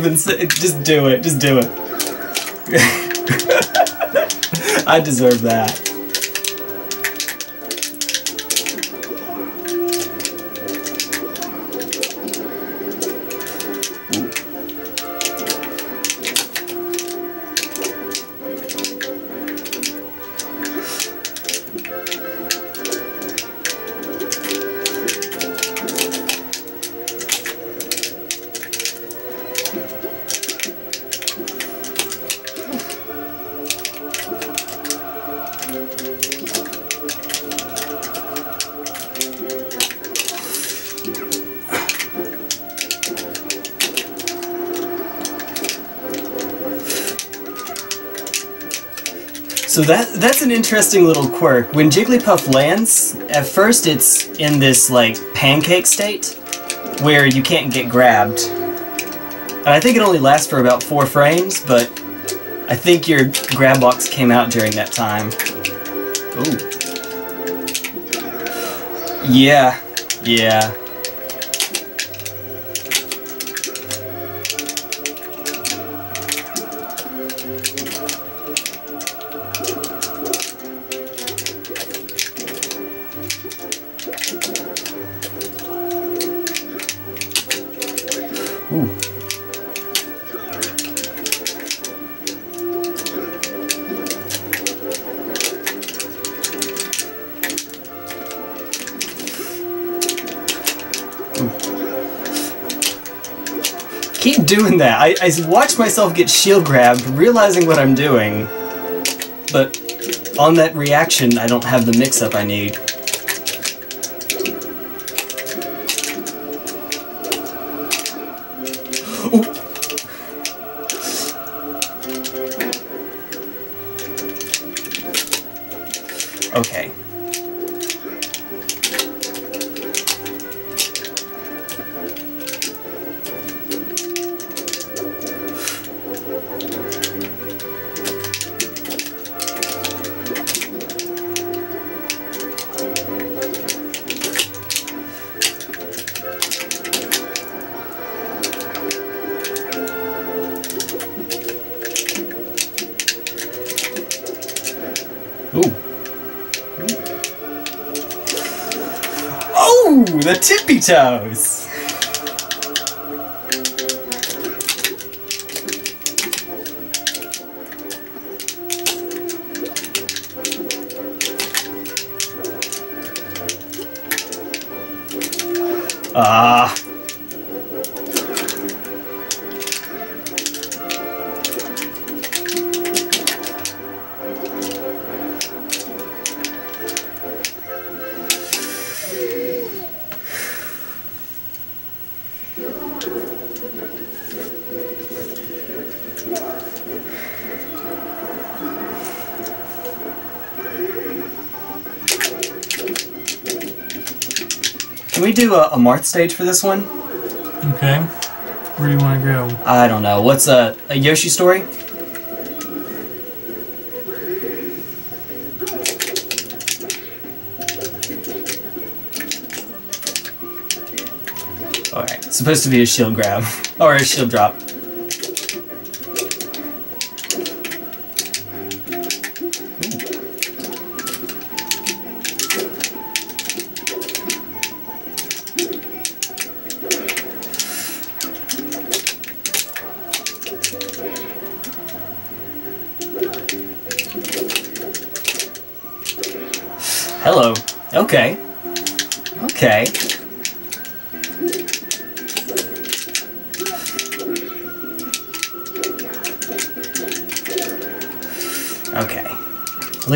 Been. si- Just do it. Just do it. I deserve that. So that that's an interesting little quirk. When Jigglypuff lands, at first it's in this like pancake state where you can't get grabbed. And I think it only lasts for about four frames, but I think your grab box came out during that time. Ooh. Yeah, yeah. That. I, I watch myself get shield grabbed, realizing what I'm doing, but on that reaction, I don't have the mix-up I need. Toes. Ah. We do a, a Marth stage for this one? Okay. Where do you want to go? I don't know. What's a, a Yoshi story? Alright, supposed to be a shield grab. or a shield drop.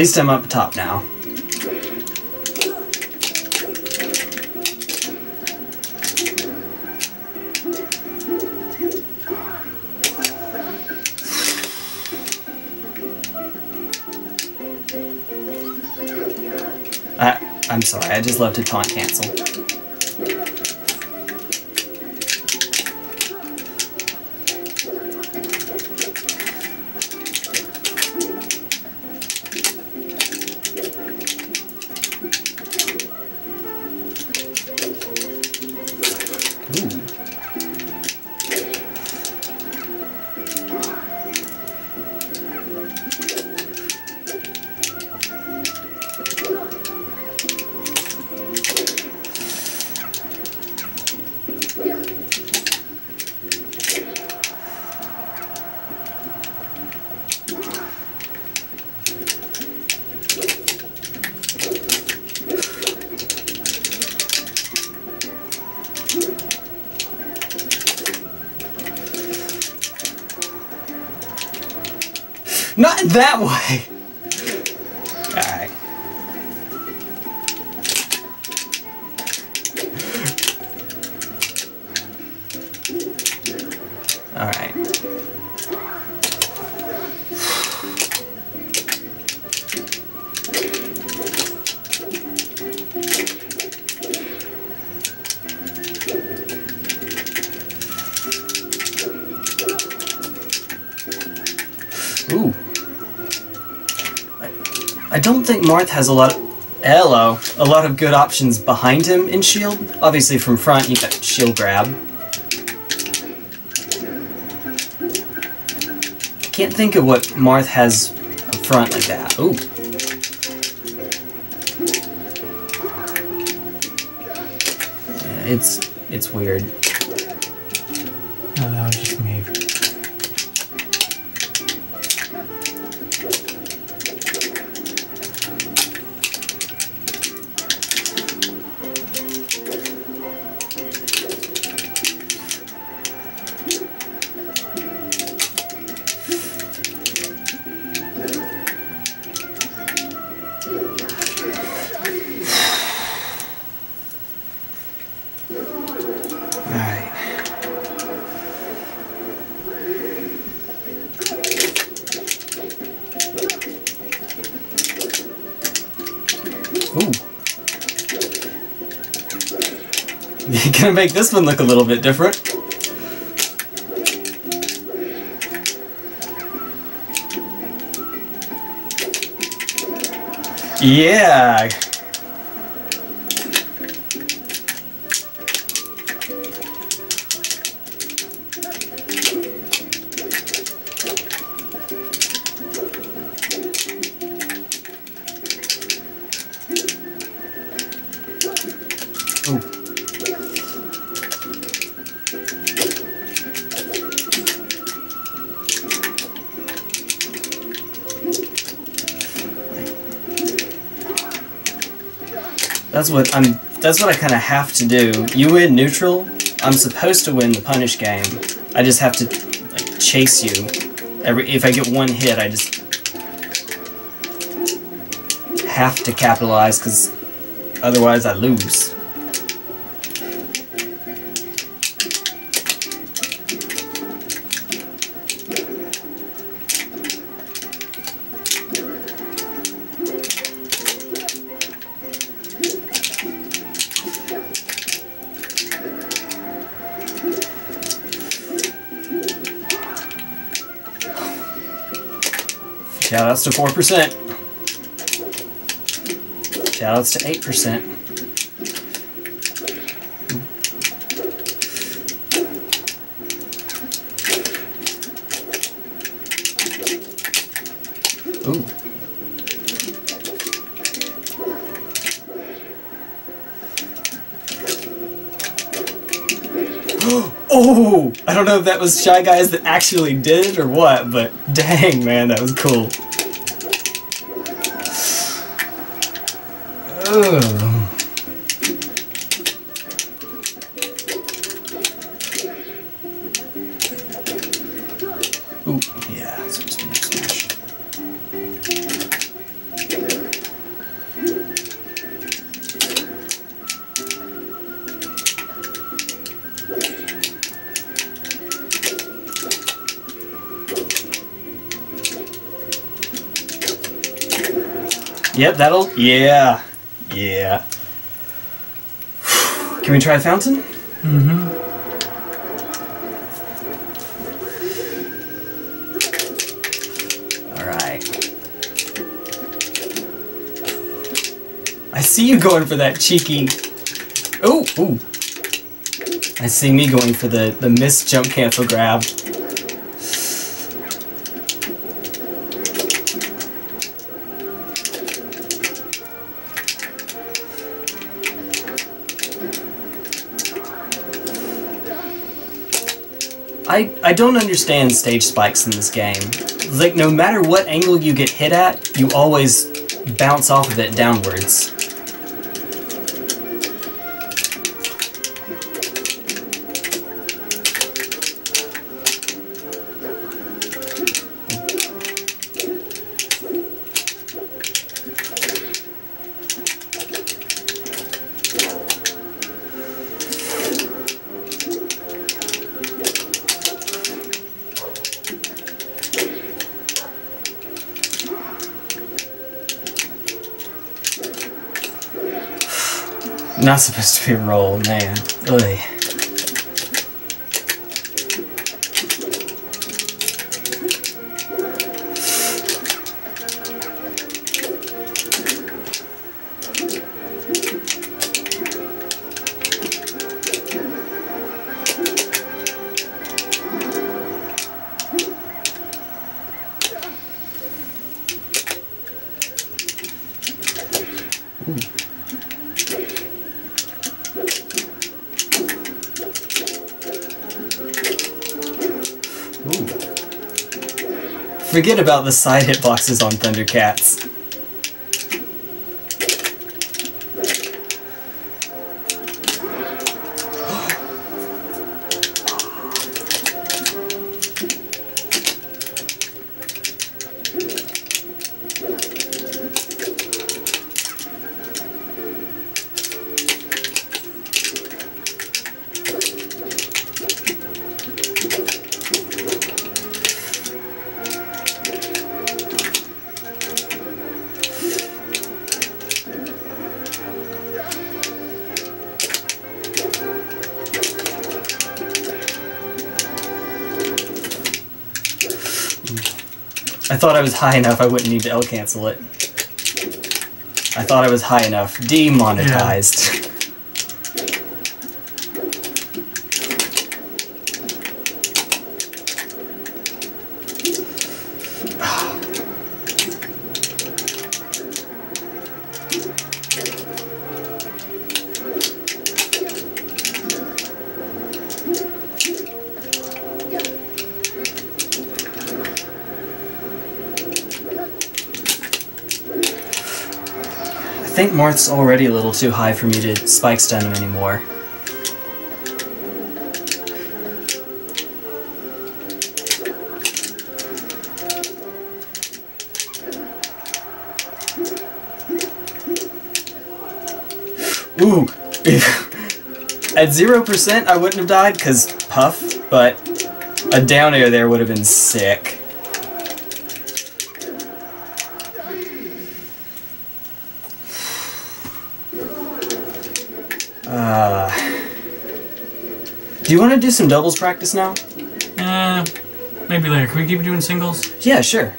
Least I'm up top now. I, I'm sorry, I just love to taunt cancel. Don't think Marth has a lot of hello, a lot of good options behind him in shield. Obviously from front you got shield grab. I can't think of what Marth has up front like that. Ooh. It's it's weird. Gonna make this one look a little bit different. Yeah. That's what I'm. That's what I kind of have to do. You win neutral. I'm supposed to win the punish game. I just have to like chase you. Every if I get one hit, I just have to capitalize because otherwise I lose. Shoutouts to 4%. Shoutouts to 8%. Ooh. Oh! I don't know if that was Shy Guys that actually did it or what, but dang, man, that was cool. Ugh. Ooh, yeah. Yep, that'll. Yeah. Yeah. Can we try fountain? Mm-hmm. Alright. I see you going for that cheeky. Ooh, ooh. I see me going for the, the miss jump cancel grab. I, I don't understand stage spikes in this game. Like, no matter what angle you get hit at, you always bounce off of it downwards. Not supposed to be a roll, man. Ugh. Forget about the side hitboxes on Thundercats. I thought I was high enough I wouldn't need to L cancel it. I thought I was high enough. Demonetized. think Marth's already a little too high for me to spike stun him anymore. Ooh! At 0%, I wouldn't have died because Puff, but a down air there would have been sick. Uh, do you want to do some doubles practice now? Uh, maybe later. Can we keep doing singles? Yeah, sure.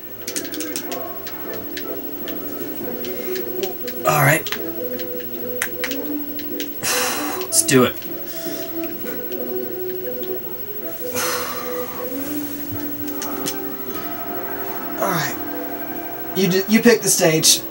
Alright. Let's do it. Alright. You, d- you pick the stage.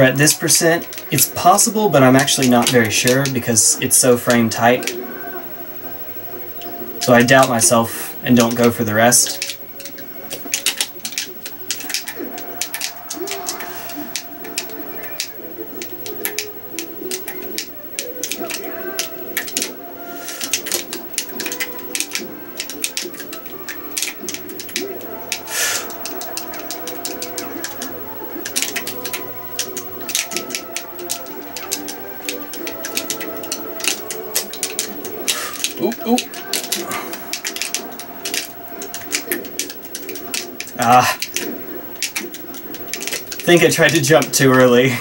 We're at this percent, it's possible, but I'm actually not very sure because it's so frame tight. So I doubt myself and don't go for the rest. Think I tried to jump too early.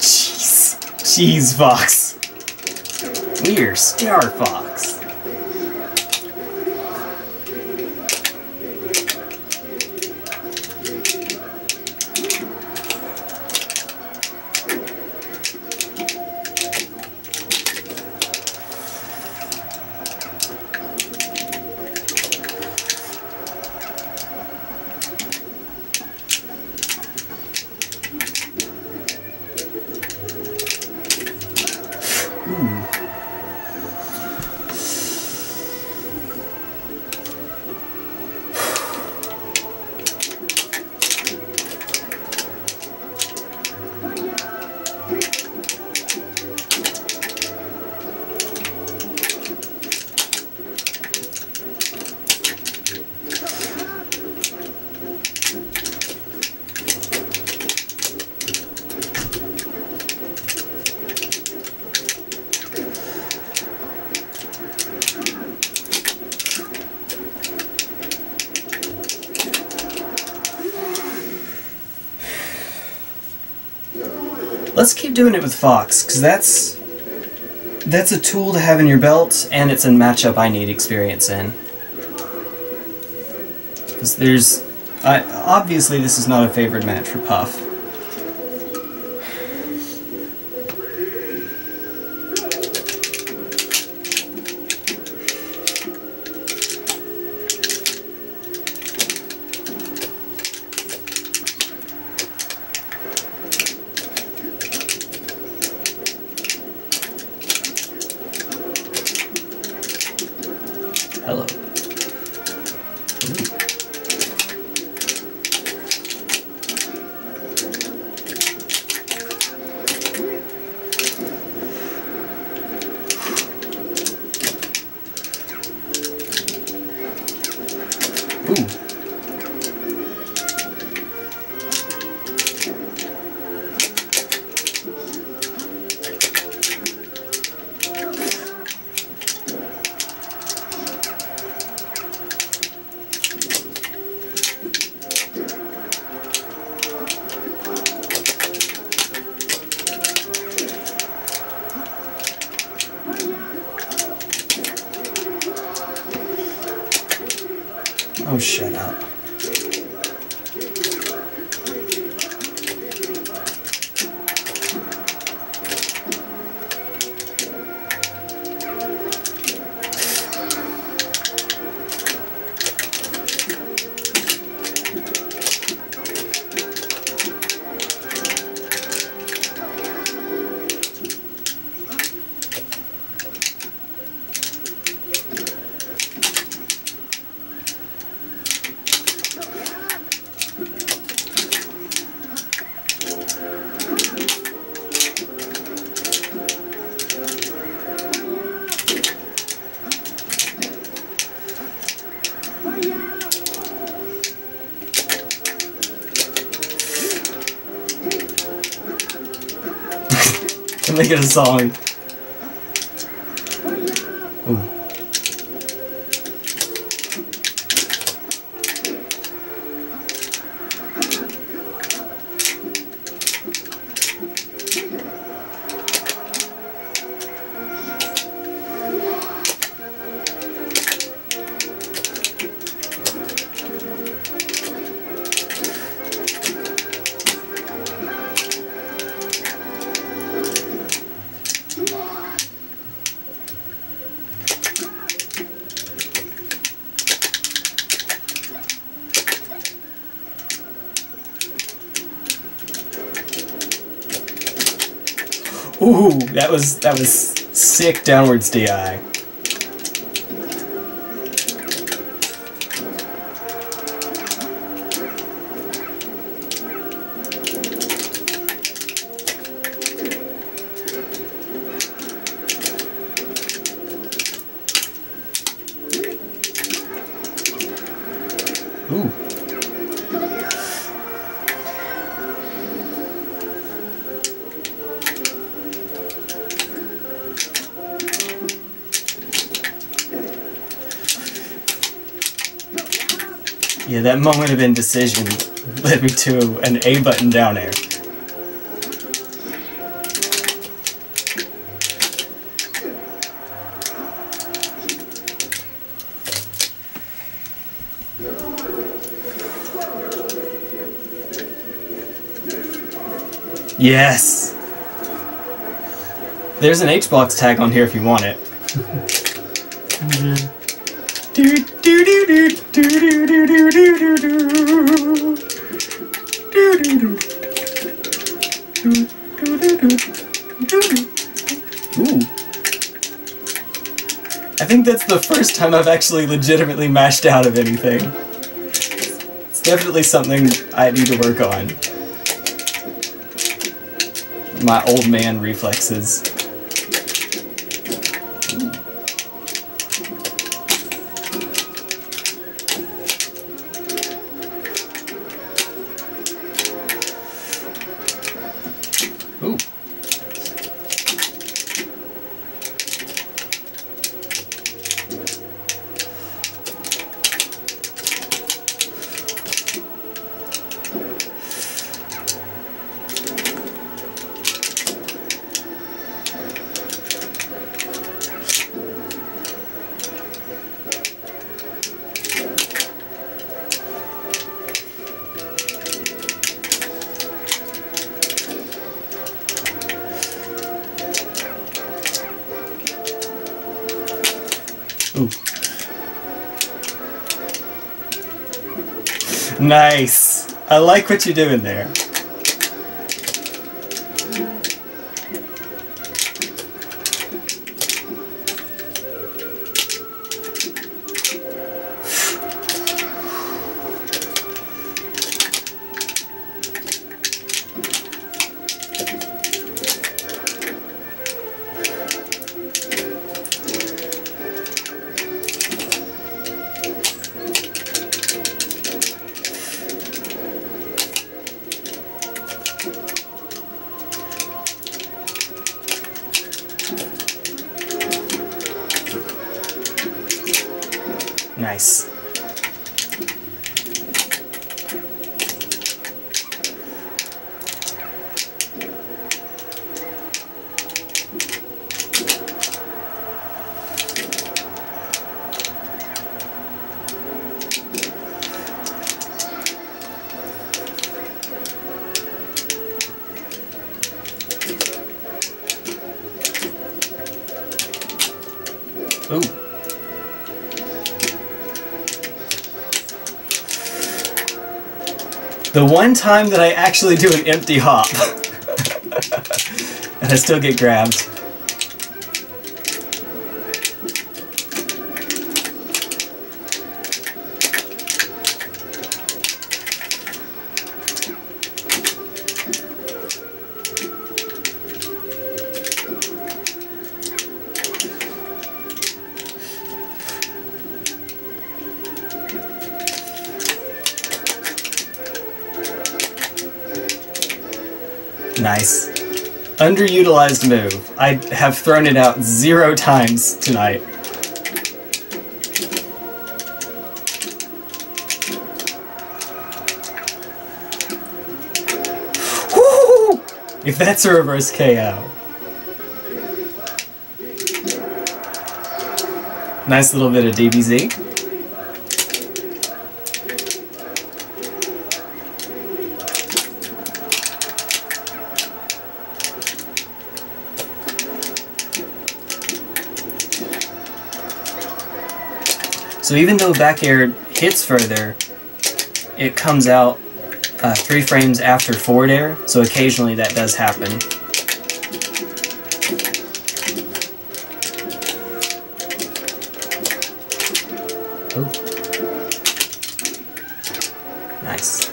Jeez. Jeez, Fox. We're Star Fox. Doing it with Fox, because that's that's a tool to have in your belt, and it's a matchup I need experience in. Because there's I, obviously, this is not a favored match for Puff. Get a song? Was that was sick downwards DI. Moment of indecision led me to an A button down air. Yes! There's an H-Box tag on here if you want it. I think that's the first time I've actually legitimately mashed out of anything. It's definitely something I need to work on. My old man reflexes. Nice. I like what you're doing there. One time that I actually do an empty hop. and I still get grabbed. Underutilized move. I have thrown it out zero times tonight. Woo! If that's a reverse KO. Nice little bit of DBZ. So even though back air hits further, it comes out uh, three frames after forward air, so occasionally that does happen. Oh. Nice.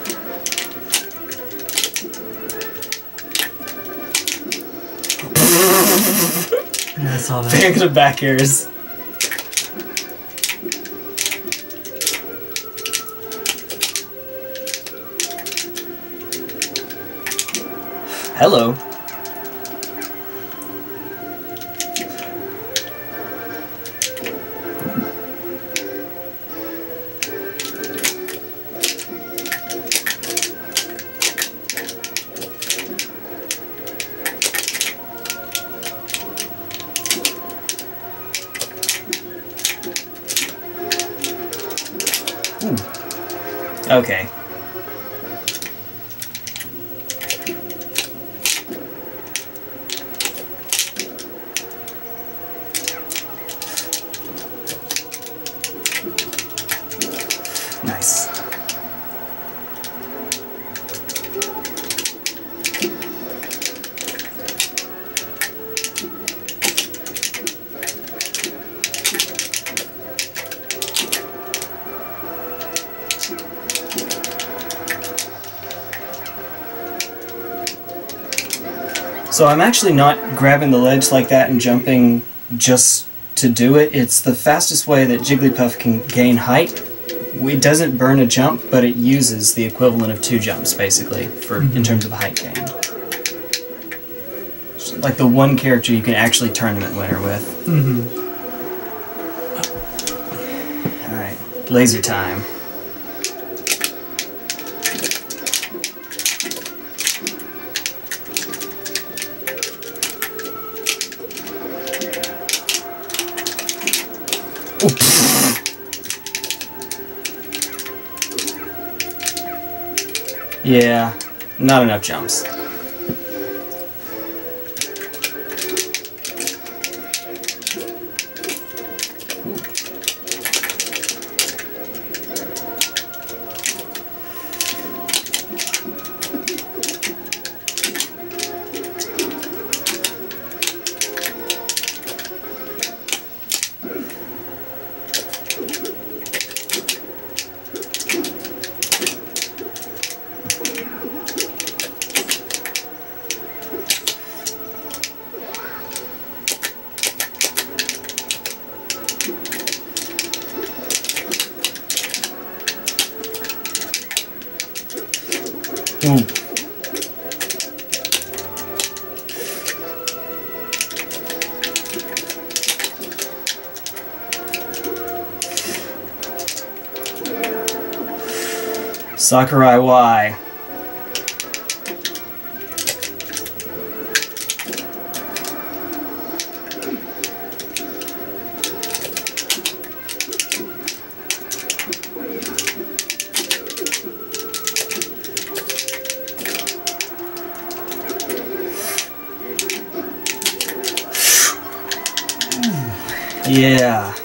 I saw that. Back to back airs. Ooh. Okay. So I'm actually not grabbing the ledge like that and jumping just to do it. It's the fastest way that Jigglypuff can gain height. It doesn't burn a jump, but it uses the equivalent of two jumps basically for in terms of height gain. It's Like the one character you can actually tournament winner with. Mm-hmm. All right, laser time. Yeah, not enough jumps. Sakurai, why? Yeah.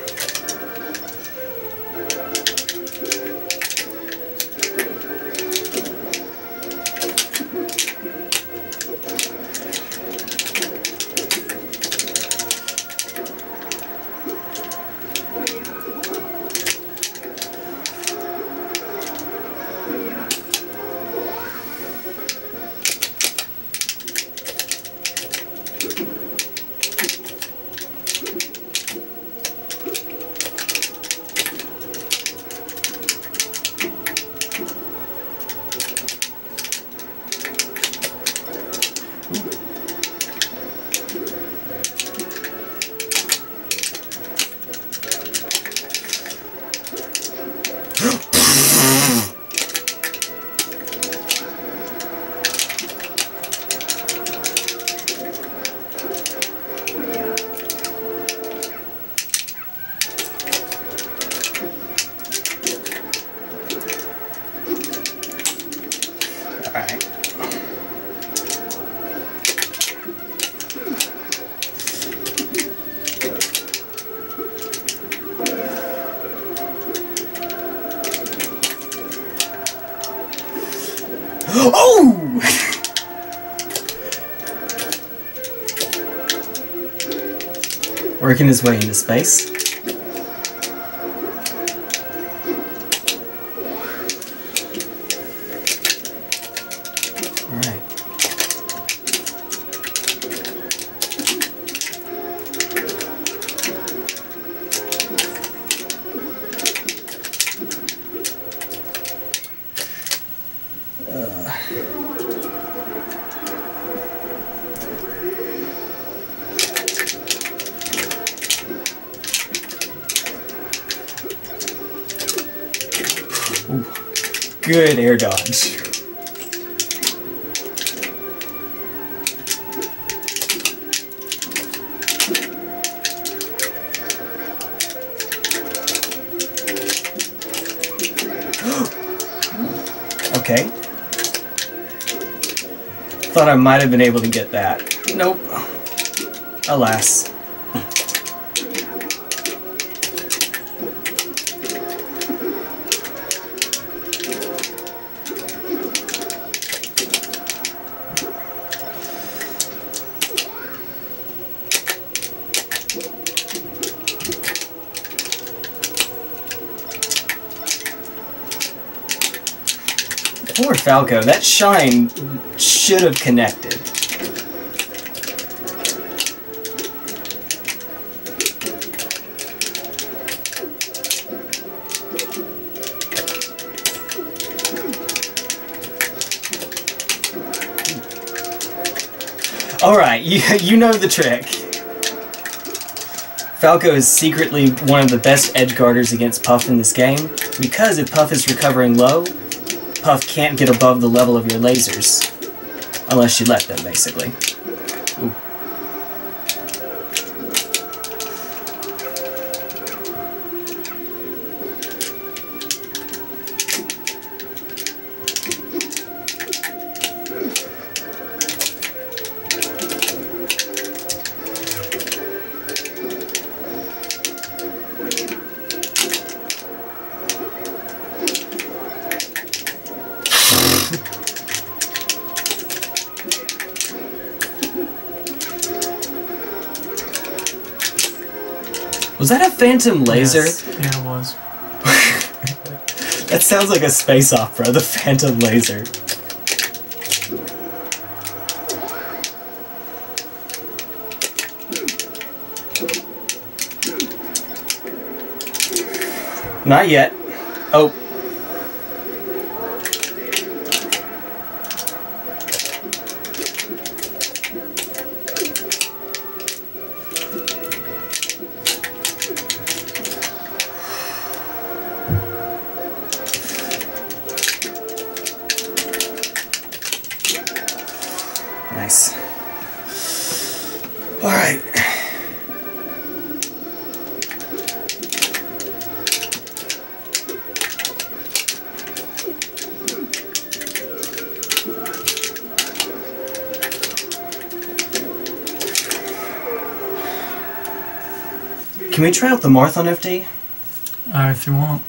Working his way into space. Ooh. Good air dodge. okay. Thought I might have been able to get that. Nope. Alas. Falco, that shine should have connected. Alright, you, you know the trick. Falco is secretly one of the best edge guarders against Puff in this game, because if Puff is recovering low, Puff can't get above the level of your lasers. Unless you let them, basically. Phantom laser? Yes. Yeah, it was. That sounds like a space opera, the phantom laser. Not yet. Can we try out the Marth on FD? Uh, if you want.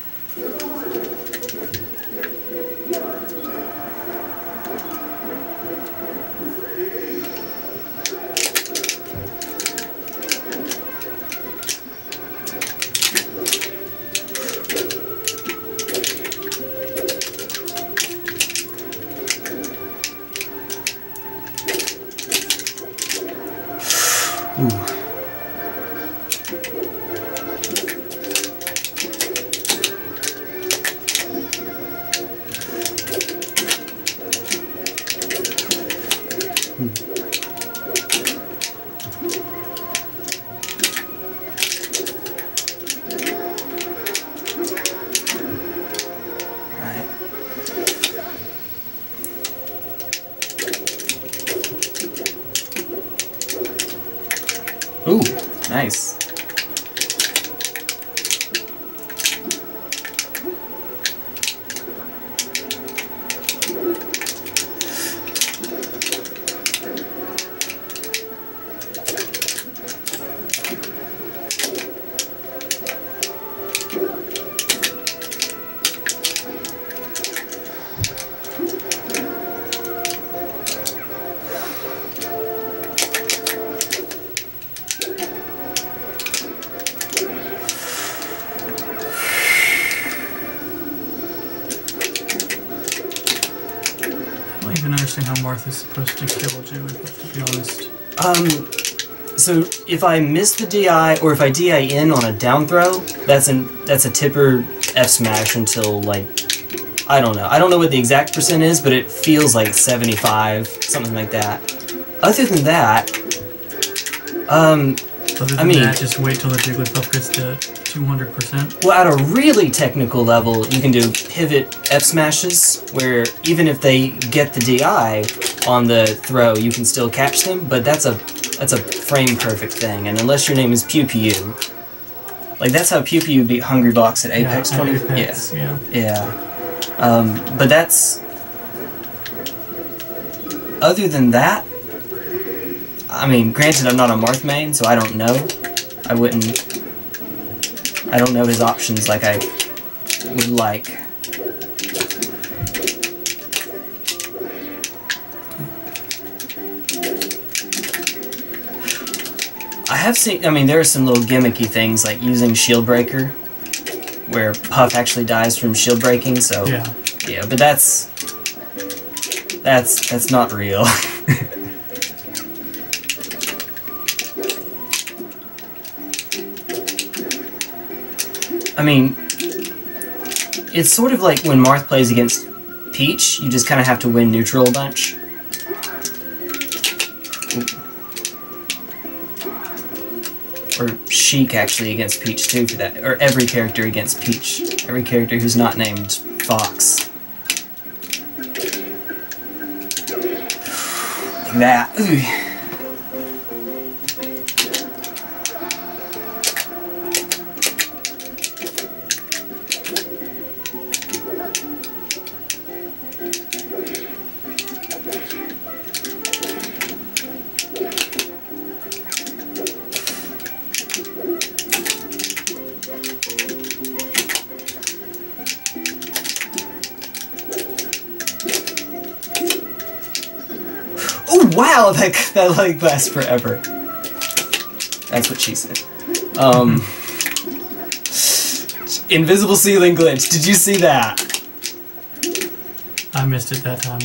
If I miss the DI or if I DI in on a down throw, that's an that's a tipper F smash until like I don't know. I don't know what the exact percent is, but it feels like 75, something like that. Other than that, um, Other I mean- that, just wait till the Jigglypuff gets to 200%. well, at a really technical level, you can do pivot F smashes where even if they get the DI on the throw, you can still catch them. But that's a that's a frame perfect thing, and unless your name is Pew Pew, like that's how Pew Pew beat Hungrybox at Apex yeah, 20. Apex, yeah. Yeah, yeah. Um, but that's other than that. I mean, granted, I'm not a Marth main, so I don't know. I wouldn't. I don't know his options like I would like. I have seen. I mean, there are some little gimmicky things like using Shield Breaker, where Puff actually dies from shield breaking. So Yeah. yeah, but that's that's that's not real. I mean, it's sort of like when Marth plays against Peach, you just kind of have to win neutral a bunch. Or Sheik actually against Peach too for that. Or every character against Peach. Every character who's not named Fox. Like that. Ooh. that like lasts forever. That's what she said. Um, invisible ceiling glitch. Did you see that? I missed it that time.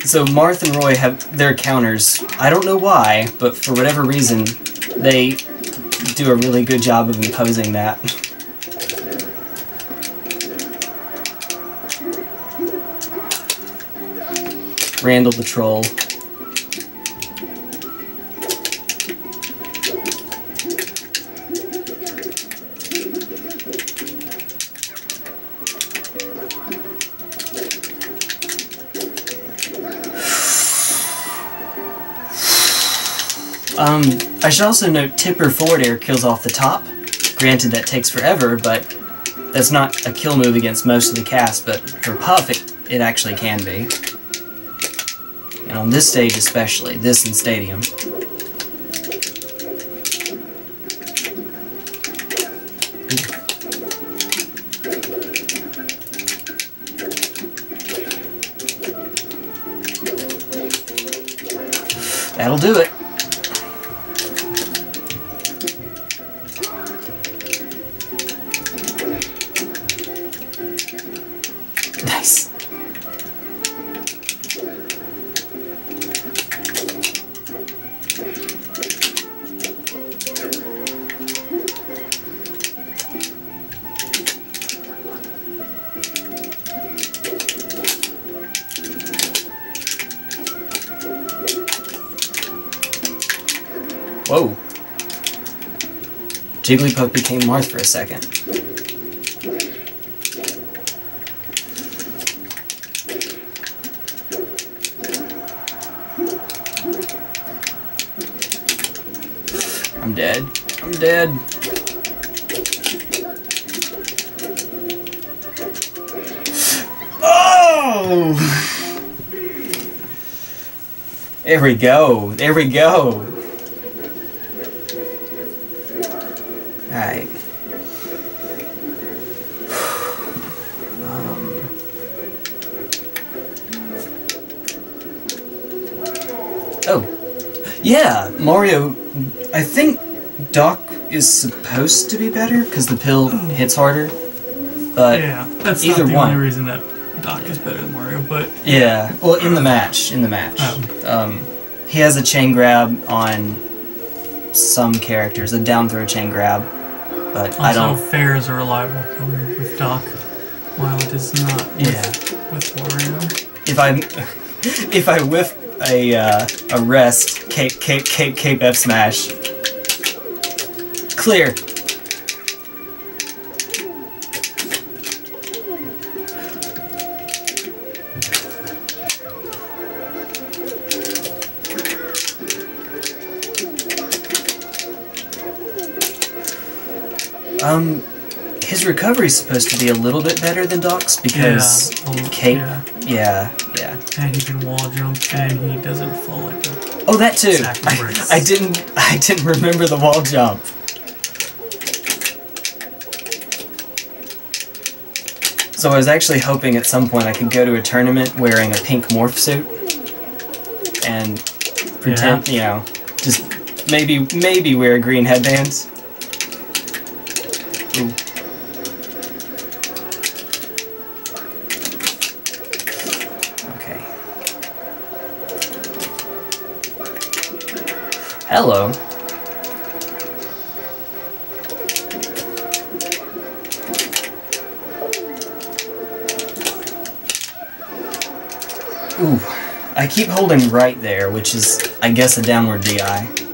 So Marth and Roy have their counters. I don't know why, but for whatever reason, they do a really good job of imposing that. Randall the Troll. Um, I should also note Tipper forward air kills off the top. Granted, that takes forever, but that's not a kill move against most of the cast, but for Puff, it, it actually can be. And on this stage especially, this in Stadium. Jigglypuff became Marth for a second. I'm dead. I'm dead. Oh! There we go. There we go. Mario. I think Doc is supposed to be better because the pill hits harder. But yeah. That's either not the one. only reason that Doc is better than Mario, but yeah, well, in the match, in the match, Oh. um, he has a chain grab on some characters, a down throw chain grab. But I don't. fair is a reliable killer with Doc, while it is not with, Yeah. with Mario. if I if I whiff a uh, a rest cape cape cape cape F smash clear. Um, his recovery is supposed to be a little bit better than Doc's because Yeah, Cape. yeah. Yeah, yeah. And he can wall jump, and he doesn't fall like a Oh, that too. I. I didn't. I didn't remember the wall jump. So I was actually hoping at some point I could go to a tournament wearing a pink morph suit and pretend, you know, just maybe maybe wear green headbands. Ooh. Hello. Ooh, I keep holding right there, which is, I guess, a downward DI.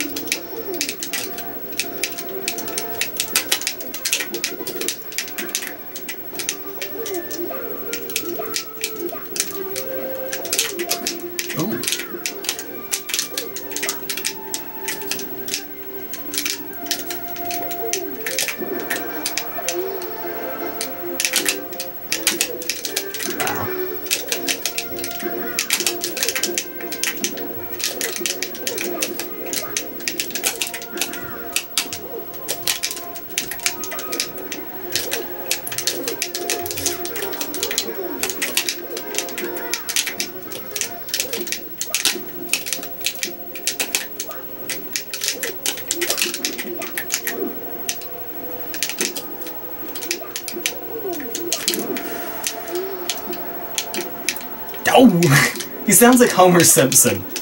Sounds like Homer Simpson.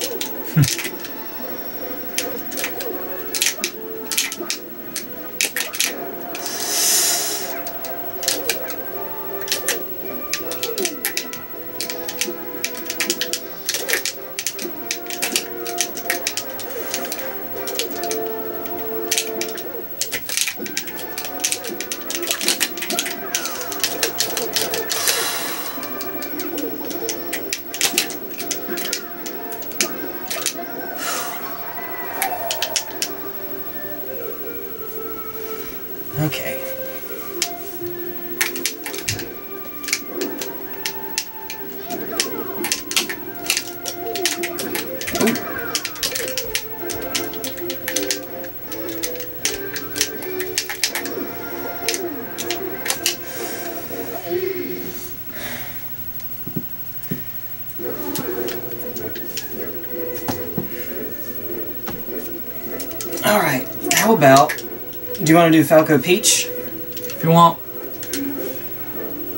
Want to do Falco Peach? If you want,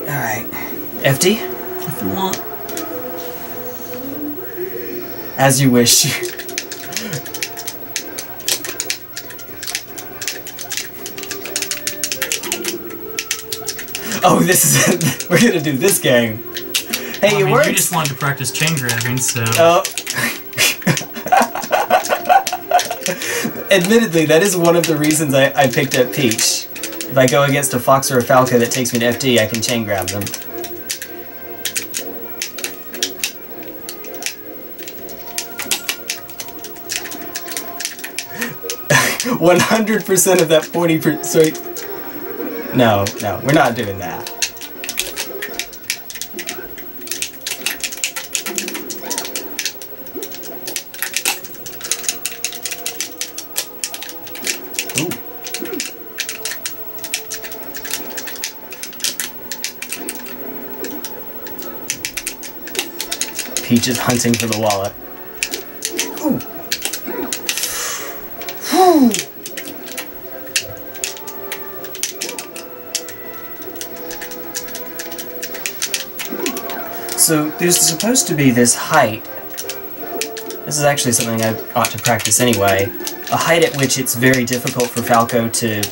All right. FD, if you want. as you wish. oh, this is it. we're gonna do this game. Hey, I it mean, you just wanted to practice chain grabbing, so Oh. Admittedly, that is one of the reasons I, I picked up Peach. If I go against a Fox or a Falco that takes me to FD, I can chain grab them. One hundred percent of that forty percent. No, no, we're not doing that. Peach is hunting for the wallet. Ooh. Whew. So there's supposed to be this height. This is actually something I ought to practice anyway. A height at which it's very difficult for Falco to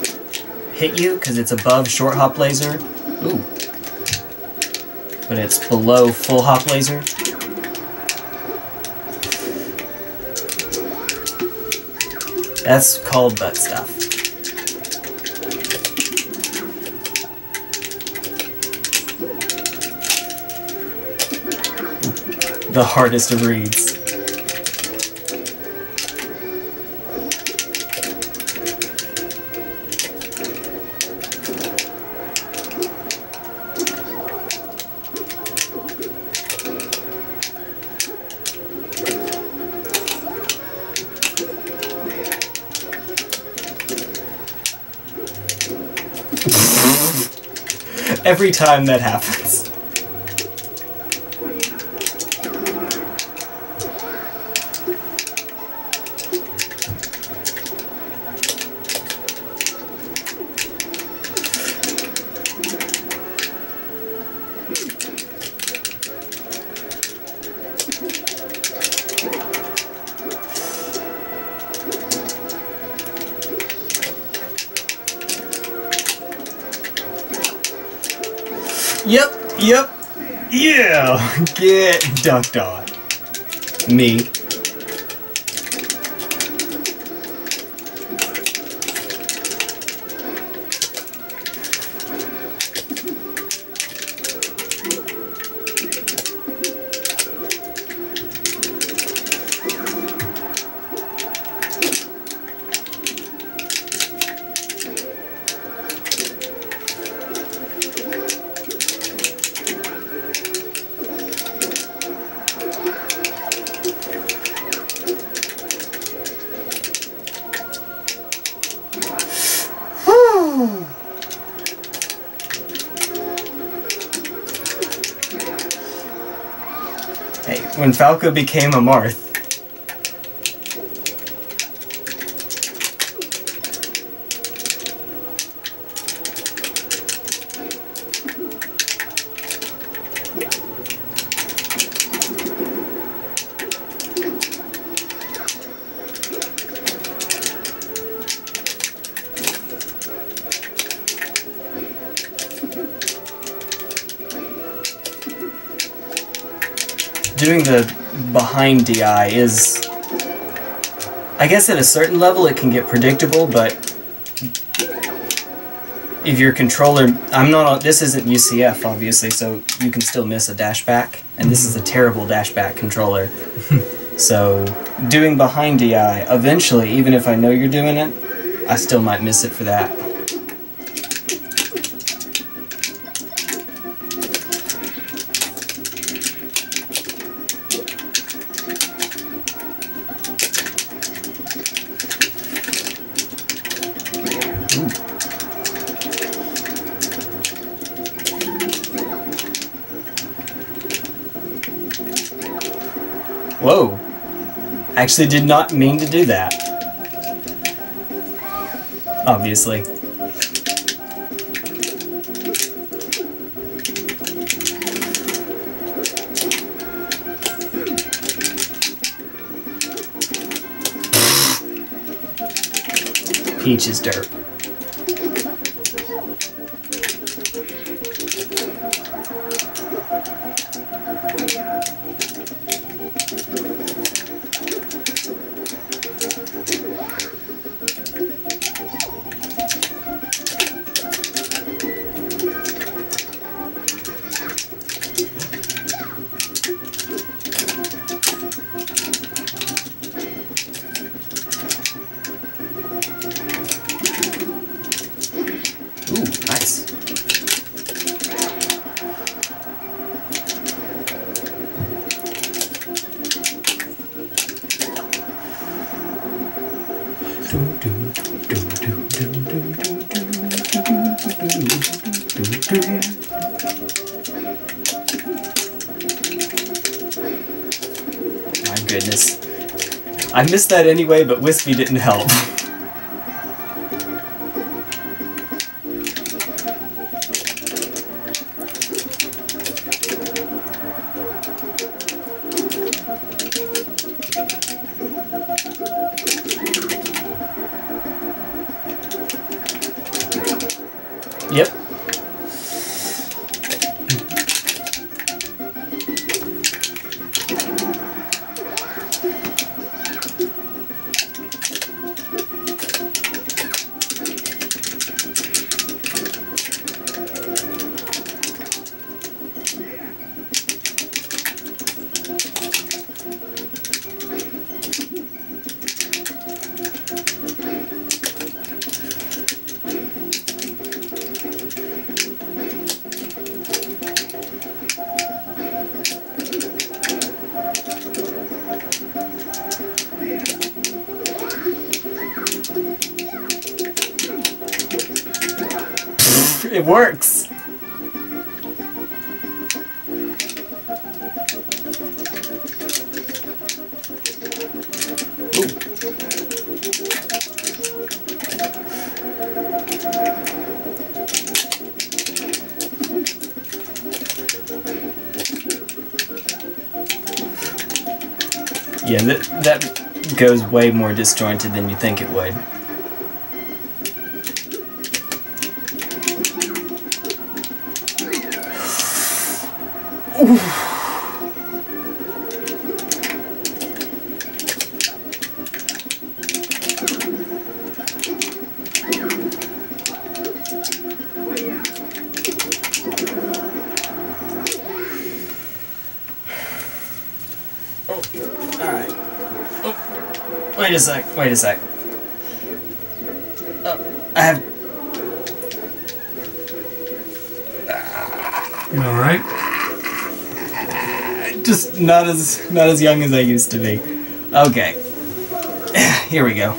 hit you because it's above short hop laser. Ooh. But it's below full hop laser. That's called butt stuff. The hardest of reads. Every time that happens. Get dunked on. Me. Falco became a Marth, behind DI is. I guess at a certain level it can get predictable, but if your controller, I'm not. This isn't UCF obviously, so you can still miss a dashback, and this is a terrible dashback controller. so doing behind DI, eventually, even if I know you're doing it, I still might miss it for that. Actually did not mean to do that. Obviously. Peach is dirt. Goodness. I missed that anyway, but Whispy didn't help. way more disjointed than you think it would. Wait a sec, wait a sec. Oh, I have. You alright? Just not as not as young as I used to be. Okay. Here we go.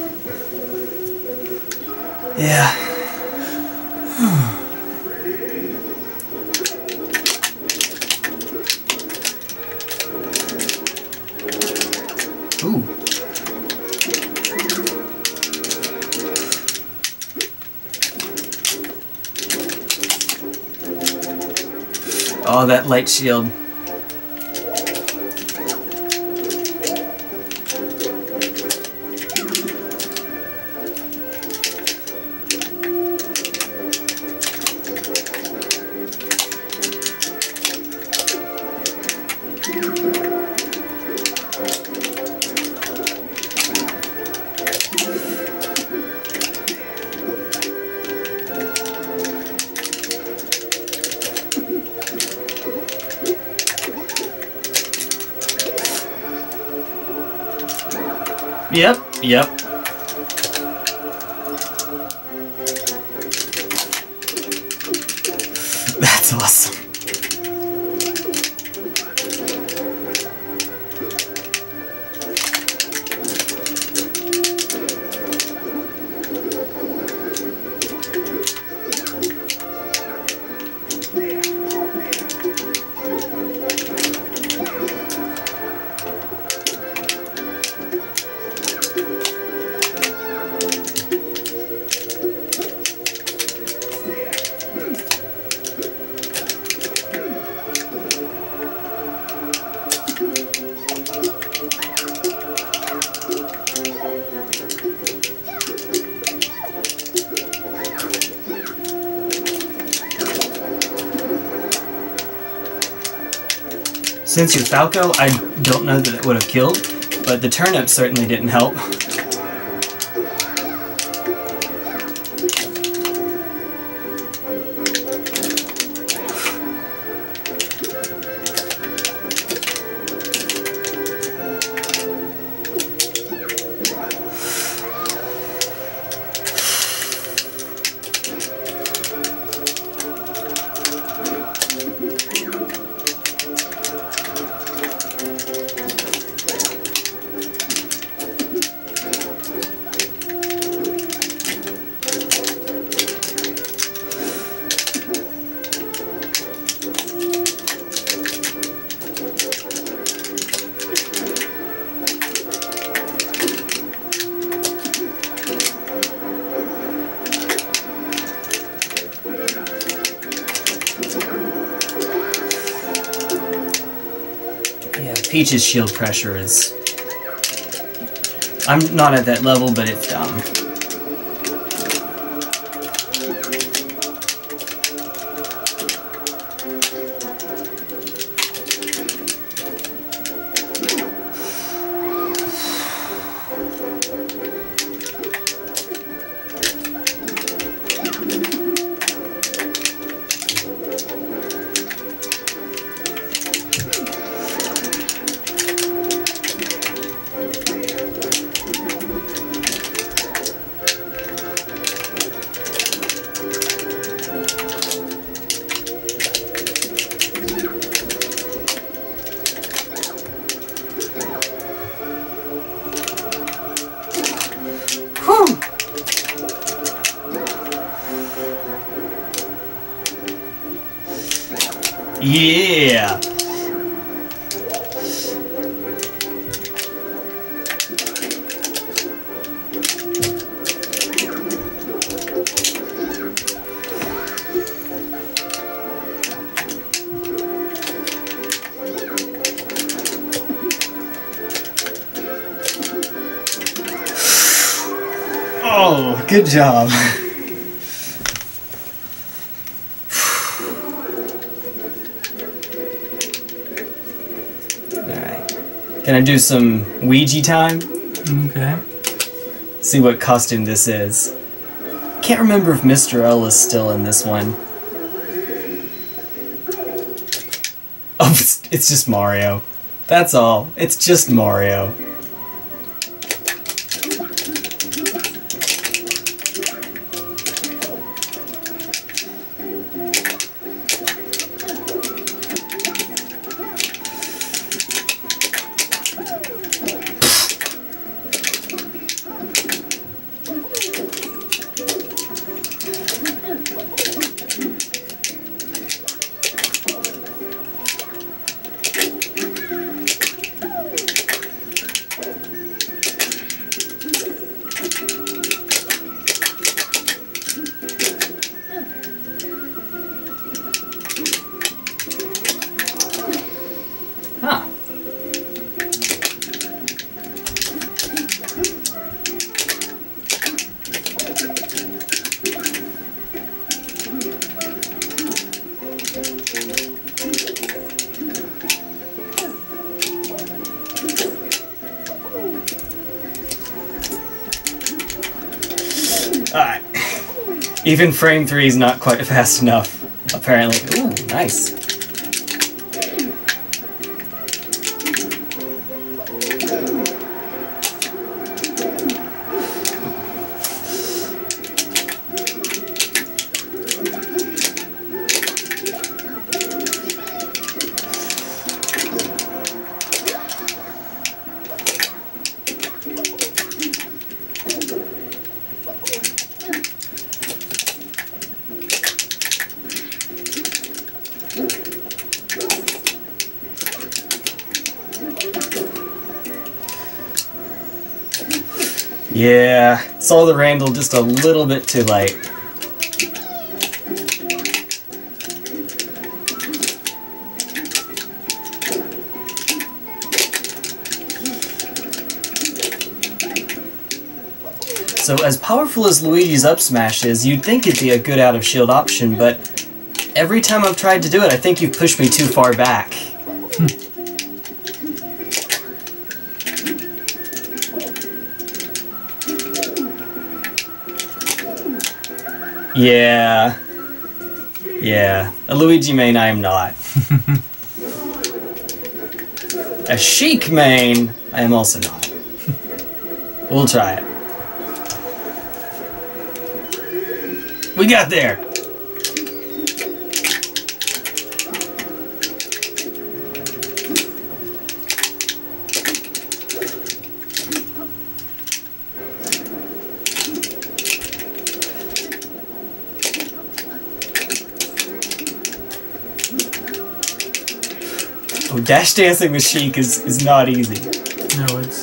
Yeah. That light shield. Yep, Since you're Falco, I don't know that it would have killed, but the turnip certainly didn't help. Peach's shield pressure is. I'm not at that level, but it's dumb. Job. Alright. Can I do some Luigi time? Okay. See what costume this is. Can't remember if Mr. L is still in this one. Oh, it's, it's just Mario. That's all. It's just Mario. Even frame 3 is not quite fast enough, apparently. Ooh, nice. Saw the Randall just a little bit too late. So as powerful as Luigi's up smash is, you'd think it'd be a good out of shield option, but every time I've tried to do it, I think you've pushed me too far back. Hmm. Yeah. Yeah. A Luigi main, I am not. a Sheik main, I am also not. We'll try it. We got there! Dash dancing with Sheik is, is not easy. No, it's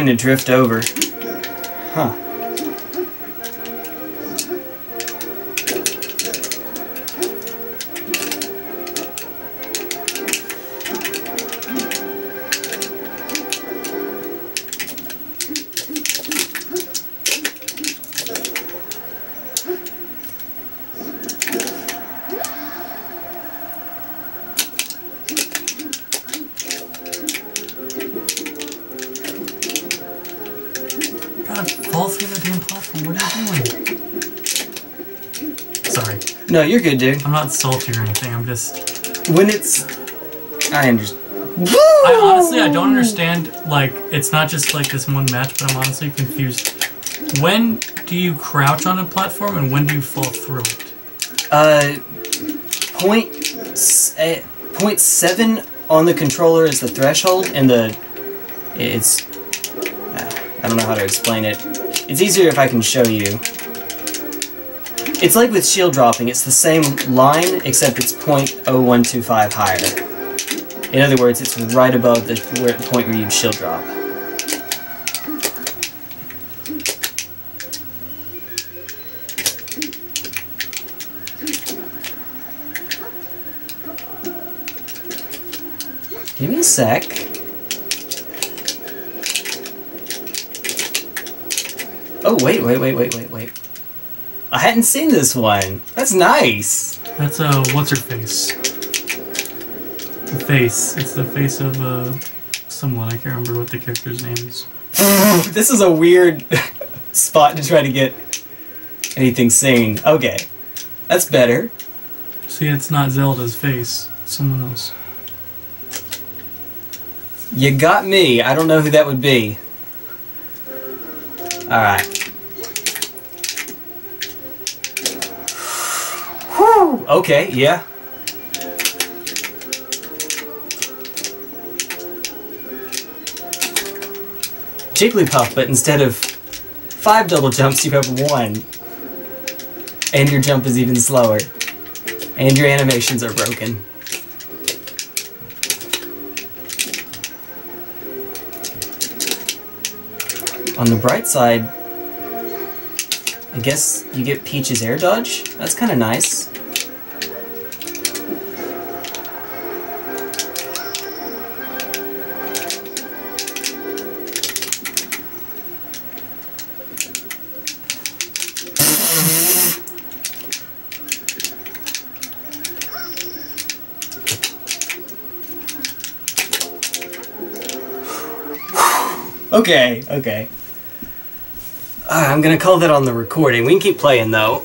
trying to drift over. Huh. No, you're good, dude. I'm not salty or anything. I'm just. When it's. I understand. I honestly, I don't understand. Like, it's not just like this one match, but I'm honestly confused. When do you crouch on a platform and when do you fall through it? Uh, point, s- eh, point seven on the controller is the threshold, and the it's. uh, I don't know how to explain it. It's easier if I can show you. It's like with shield dropping. It's the same line, except it's .0125 higher. In other words, it's right above the, where, the point where you'd shield drop. Give me a sec. Oh, wait, wait, wait, wait, wait, wait. I hadn't seen this one. That's nice. That's uh, what's her face? The face. It's the face of uh, someone. I can't remember what the character's name is. this is a weird spot to try to get anything seen. Okay. That's better. See, it's not Zelda's face. It's someone else. You got me. I don't know who that would be. Alright. Whew. Okay, yeah. Jigglypuff, but instead of five double jumps, you have one. And your jump is even slower. And your animations are broken. On the bright side, I guess you get Peach's air dodge. That's kind of nice. Okay, okay. Uh, I'm gonna call that on the recording. We can keep playing though.